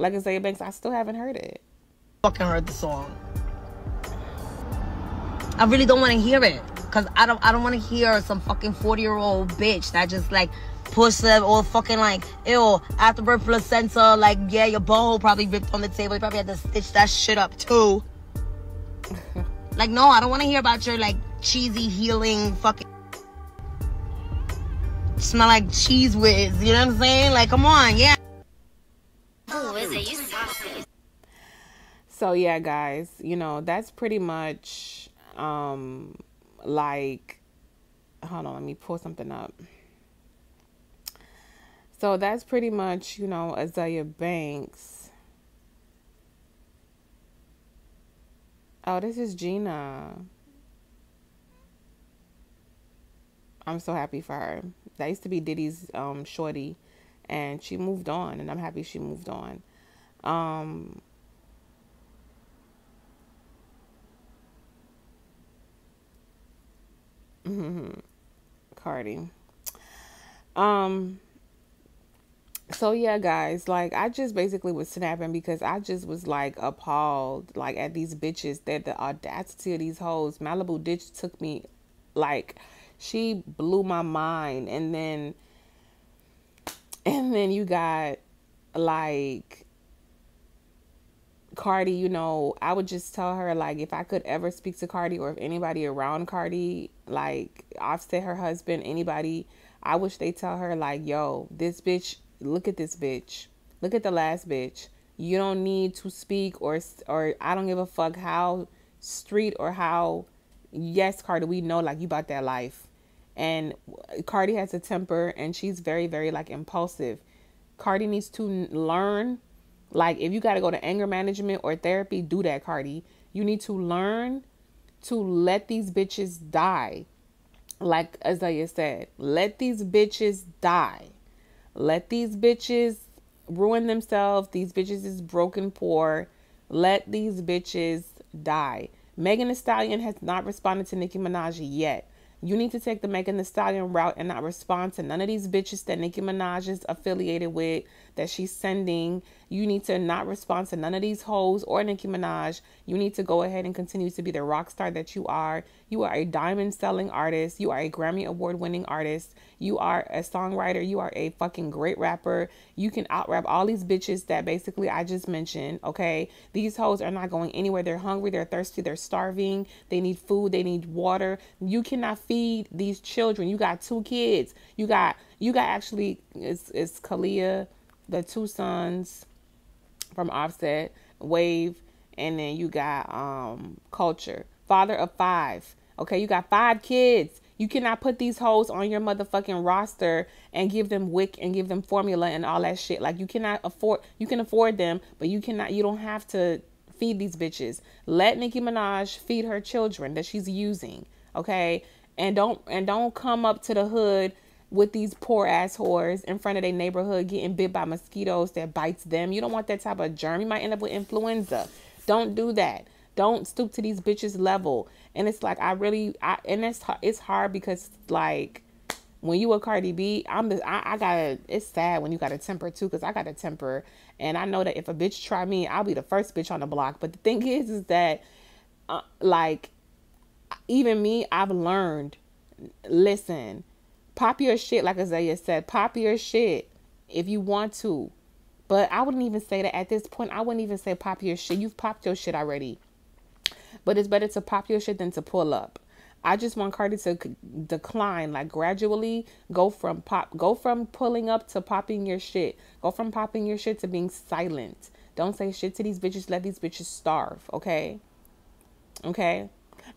Like Azealia Banks, I still haven't heard it. Fucking heard the song. I really don't want to hear it. Cause I don't I don't want to hear some fucking 40 year old bitch that just like push them or fucking like ew afterbirth placenta like yeah your butthole probably ripped on the table you probably had to stitch that shit up too like no I don't want to hear about your like cheesy healing fucking smell like cheese whiz you know what I'm saying like come on yeah so yeah, guys, you know, that's pretty much um like hold on, let me pull something up. So that's pretty much, you know, Azealia Banks. Oh, this is Gina. I'm so happy for her. That used to be Diddy's um shorty and she moved on and I'm happy she moved on. Um Cardi. Um so yeah guys like i just basically was snapping because i just was like appalled like at these bitches that the audacity of these hoes. Malibu ditch took me like she blew my mind. And then and then you got like Cardi, you know, I would just tell her like if I could ever speak to Cardi or if anybody around Cardi, like Offset her husband, anybody, I wish they tell her like, yo, this bitch, look at this bitch. Look at the last bitch. You don't need to speak or or I don't give a fuck how street or how yes, Cardi, we know like you about that life and Cardi has a temper and she's very very like impulsive. Cardi needs to learn like if you got to go to anger management or therapy, do that, Cardi. You need to learn to let these bitches die. Like Azealia said, let these bitches die. Let these bitches ruin themselves. These bitches is broken poor. Let these bitches die. Megan Thee Stallion has not responded to Nicki Minaj yet. You need to take the Megan Thee Stallion route and not respond to none of these bitches that Nicki Minaj is affiliated with, that she's sending. You need to not respond to none of these hoes or Nicki Minaj. You need to go ahead and continue to be the rock star that you are. You are a diamond selling artist. You are a Grammy award winning artist. You are a songwriter. You are a fucking great rapper. You can out rap all these bitches that basically I just mentioned. Okay. These hoes are not going anywhere. They're hungry. They're thirsty. They're starving. They need food. They need water. You cannot feed these children. You got two kids. You got, you got actually, it's, it's Kalea, the two sons from Offset, Wave, and then you got um Kulture, father of five. Okay, you got five kids. You cannot put these hoes on your motherfucking roster and give them WIC and give them formula and all that shit. Like you cannot afford you can afford them, but you cannot you don't have to feed these bitches. Let Nicki Minaj feed her children that she's using. Okay? And don't and don't come up to the hood with these poor ass whores in front of their neighborhood getting bit by mosquitoes that bites them. You don't want that type of germ. You might end up with influenza. Don't do that. Don't stoop to these bitches level. And it's like I really, I and it's it's hard because like when you a Cardi B, I'm the I, I got it's sad when you got a temper too because I got a temper and I know that if a bitch try me, I'll be the first bitch on the block. But the thing is, is that uh, like even me, I've learned. Listen, pop your shit like Azealia said. Pop your shit if you want to. But I wouldn't even say that at this point. I wouldn't even say pop your shit. You've popped your shit already. But it's better to pop your shit than to pull up. I just want Cardi to decline, like gradually go from pop, go from pulling up to popping your shit. Go from popping your shit to being silent. Don't say shit to these bitches. Let these bitches starve. Okay. Okay.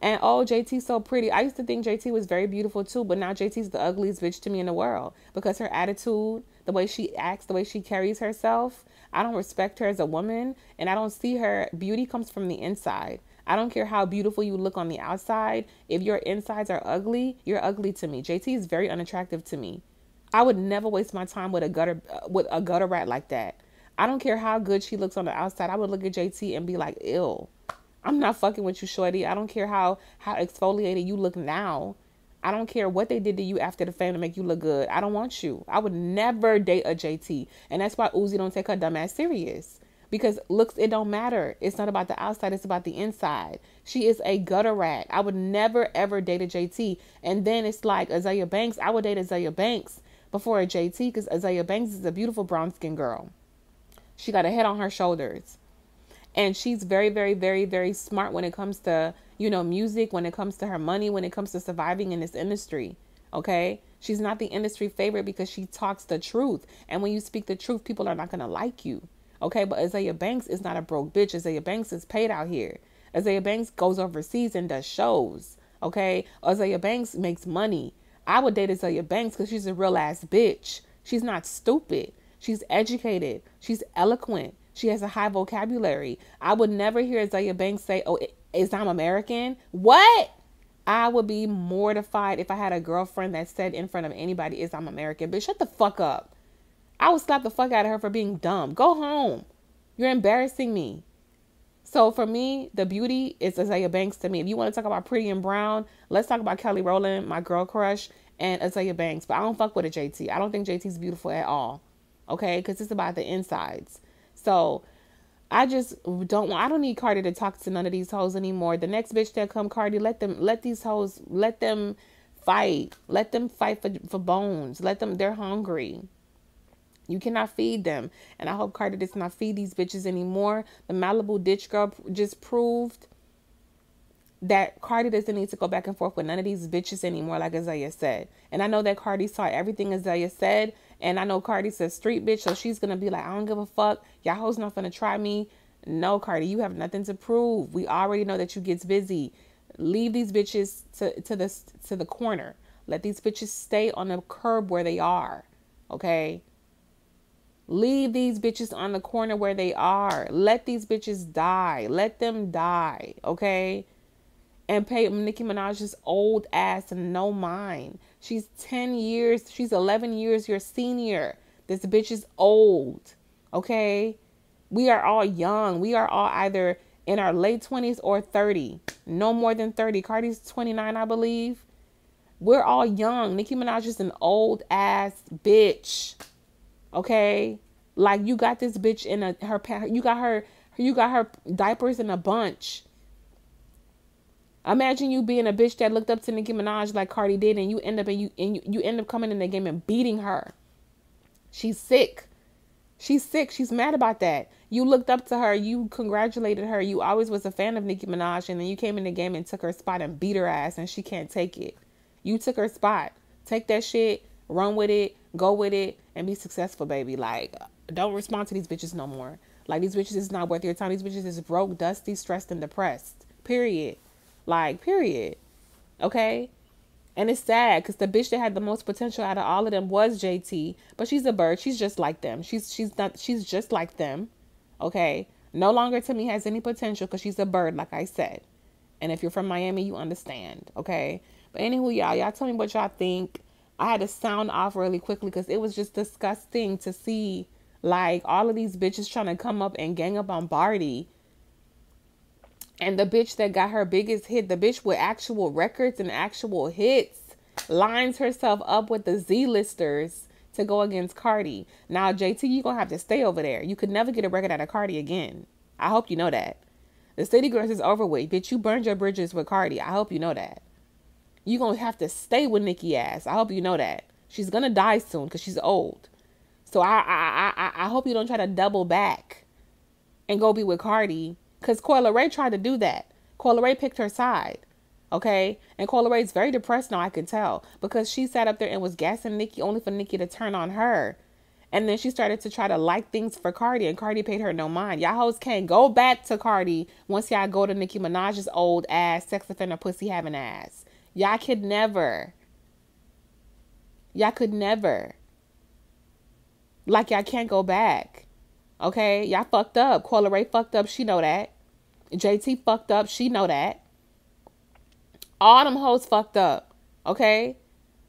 And oh, JT's so pretty. I used to think JT was very beautiful too, but now JT's the ugliest bitch to me in the world because her attitude, the way she acts, the way she carries herself, I don't respect her as a woman, and I don't see her. Beauty comes from the inside. I don't care how beautiful you look on the outside. If your insides are ugly, you're ugly to me. JT is very unattractive to me. I would never waste my time with a gutter with a gutter rat like that. I don't care how good she looks on the outside. I would look at JT and be like, "Ill." I'm not fucking with you, shorty. I don't care how how exfoliated you look now. I don't care what they did to you after the fame to make you look good. I don't want you. I would never date a JT, and that's why Uzi don't take her dumb ass serious because looks it don't matter. It's not about the outside, it's about the inside. She is a gutter rat. I would never ever date a JT. And then it's like Azealia Banks. I would date Azealia Banks before a JT because Azealia Banks is a beautiful brown skinned girl. She got a head on her shoulders. And she's very, very, very, very smart when it comes to, you know, music, when it comes to her money, when it comes to surviving in this industry. Okay. She's not the industry favorite because she talks the truth. And when you speak the truth, people are not going to like you. Okay, but Azealia Banks is not a broke bitch. Azealia Banks is paid out here. Azealia Banks goes overseas and does shows. Okay, Azealia Banks makes money. I would date Azealia Banks because she's a real ass bitch. She's not stupid. She's educated. She's eloquent. She has a high vocabulary. I would never hear Azealia Banks say, "Oh, is I'm American." What? I would be mortified if I had a girlfriend that said in front of anybody, "Is I'm American." But shut the fuck up. I would slap the fuck out of her for being dumb. Go home. You're embarrassing me. So for me, the beauty is Azealia Banks to me. If you want to talk about pretty and brown, let's talk about Kelly Rowland, my girl crush, and Azealia Banks. But I don't fuck with a JT. I don't think JT's beautiful at all. Okay, because it's about the insides. So I just don't want. I don't need Cardi to talk to none of these hoes anymore. The next bitch that come, Cardi, let them let these hoes let them fight. Let them fight for for bones. Let them. They're hungry. You cannot feed them. And I hope Cardi does not feed these bitches anymore. The Malibu Ditch Girl just proved that Cardi doesn't need to go back and forth with none of these bitches anymore, like Azealia said. And I know that Cardi saw everything Azealia said. And I know Cardi says street bitch, so she's gonna be like, I don't give a fuck. Y'all hoes not gonna try me. No, Cardi, you have nothing to prove. We already know that you gets busy. Leave these bitches to, to the to the corner. Let these bitches stay on the curb where they are. Okay? Leave these bitches on the corner where they are. Let these bitches die. Let them die, okay? and pay Nicki Minaj's old ass no mind. She's 10 years, she's 11 years your senior. This bitch is old. Okay? We are all young. We are all either in our late 20s or 30. No more than 30. Cardi's 29, I believe. We're all young. Nicki Minaj is an old ass bitch. Okay? Like you got this bitch in a her you got her you got her diapers in a bunch. Imagine you being a bitch that looked up to Nicki Minaj like Cardi did, and you end up and you and you, you end up coming in the game and beating her. She's sick. She's sick. She's mad about that. You looked up to her. You congratulated her. You always was a fan of Nicki Minaj, and then you came in the game and took her spot and beat her ass, and she can't take it. You took her spot. Take that shit, run with it, go with it, and be successful, baby. Like, don't respond to these bitches no more. Like, these bitches is not worth your time. These bitches is broke, dusty, stressed, and depressed. Period. Like, period. Okay? And it's sad because the bitch that had the most potential out of all of them was JT, but she's a bird. She's just like them. She's she's not. She's just like them. Okay. No longer to me has any potential because she's a bird, like I said. And if you're from Miami, you understand. Okay. But anywho, y'all, y'all tell me what y'all think. I had to sound off really quickly because it was just disgusting to see like all of these bitches trying to come up and gang up on Barty and the bitch that got her biggest hit, the bitch with actual records and actual hits, lines herself up with the Z-listers to go against Cardi. Now, JT, you're gonna have to stay over there. You could never get a record out of Cardi again. I hope you know that. The City Girls is overweight. Bitch, you burned your bridges with Cardi. I hope you know that. You're gonna have to stay with Nicki ass. I hope you know that. She's gonna die soon because she's old. So I, I I I hope you don't try to double back and go be with Cardi because Coi Leray tried to do that. Coi Leray picked her side. Okay? And Coi Leray is very depressed now, I can tell. Because she sat up there and was gassing Nicki only for Nicki to turn on her. And then she started to try to like things for Cardi, and Cardi paid her no mind. Y'all hoes can't go back to Cardi once y'all go to Nicki Minaj's old ass, sex offender, pussy having ass. Y'all could never. Y'all could never. Like y'all can't go back. Okay? Y'all fucked up. Coi Leray fucked up. She know that. JT fucked up. She know that. All them hoes fucked up. Okay?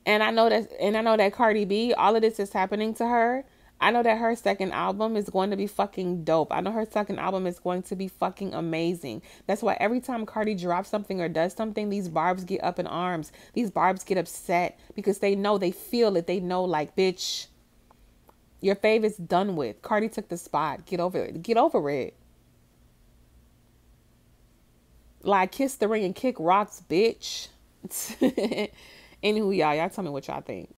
And I know that and I know that Cardi B, all of this is happening to her. I know that her second album is going to be fucking dope. I know her second album is going to be fucking amazing. That's why every time Cardi drops something or does something, these Barbz get up in arms. These Barbz get upset because they know, they feel it. They know, like, bitch, your fave is done with. Cardi took the spot. Get over it. Get over it. Like kiss the ring and kick rocks, bitch. Anywho, y'all, y'all tell me what y'all think.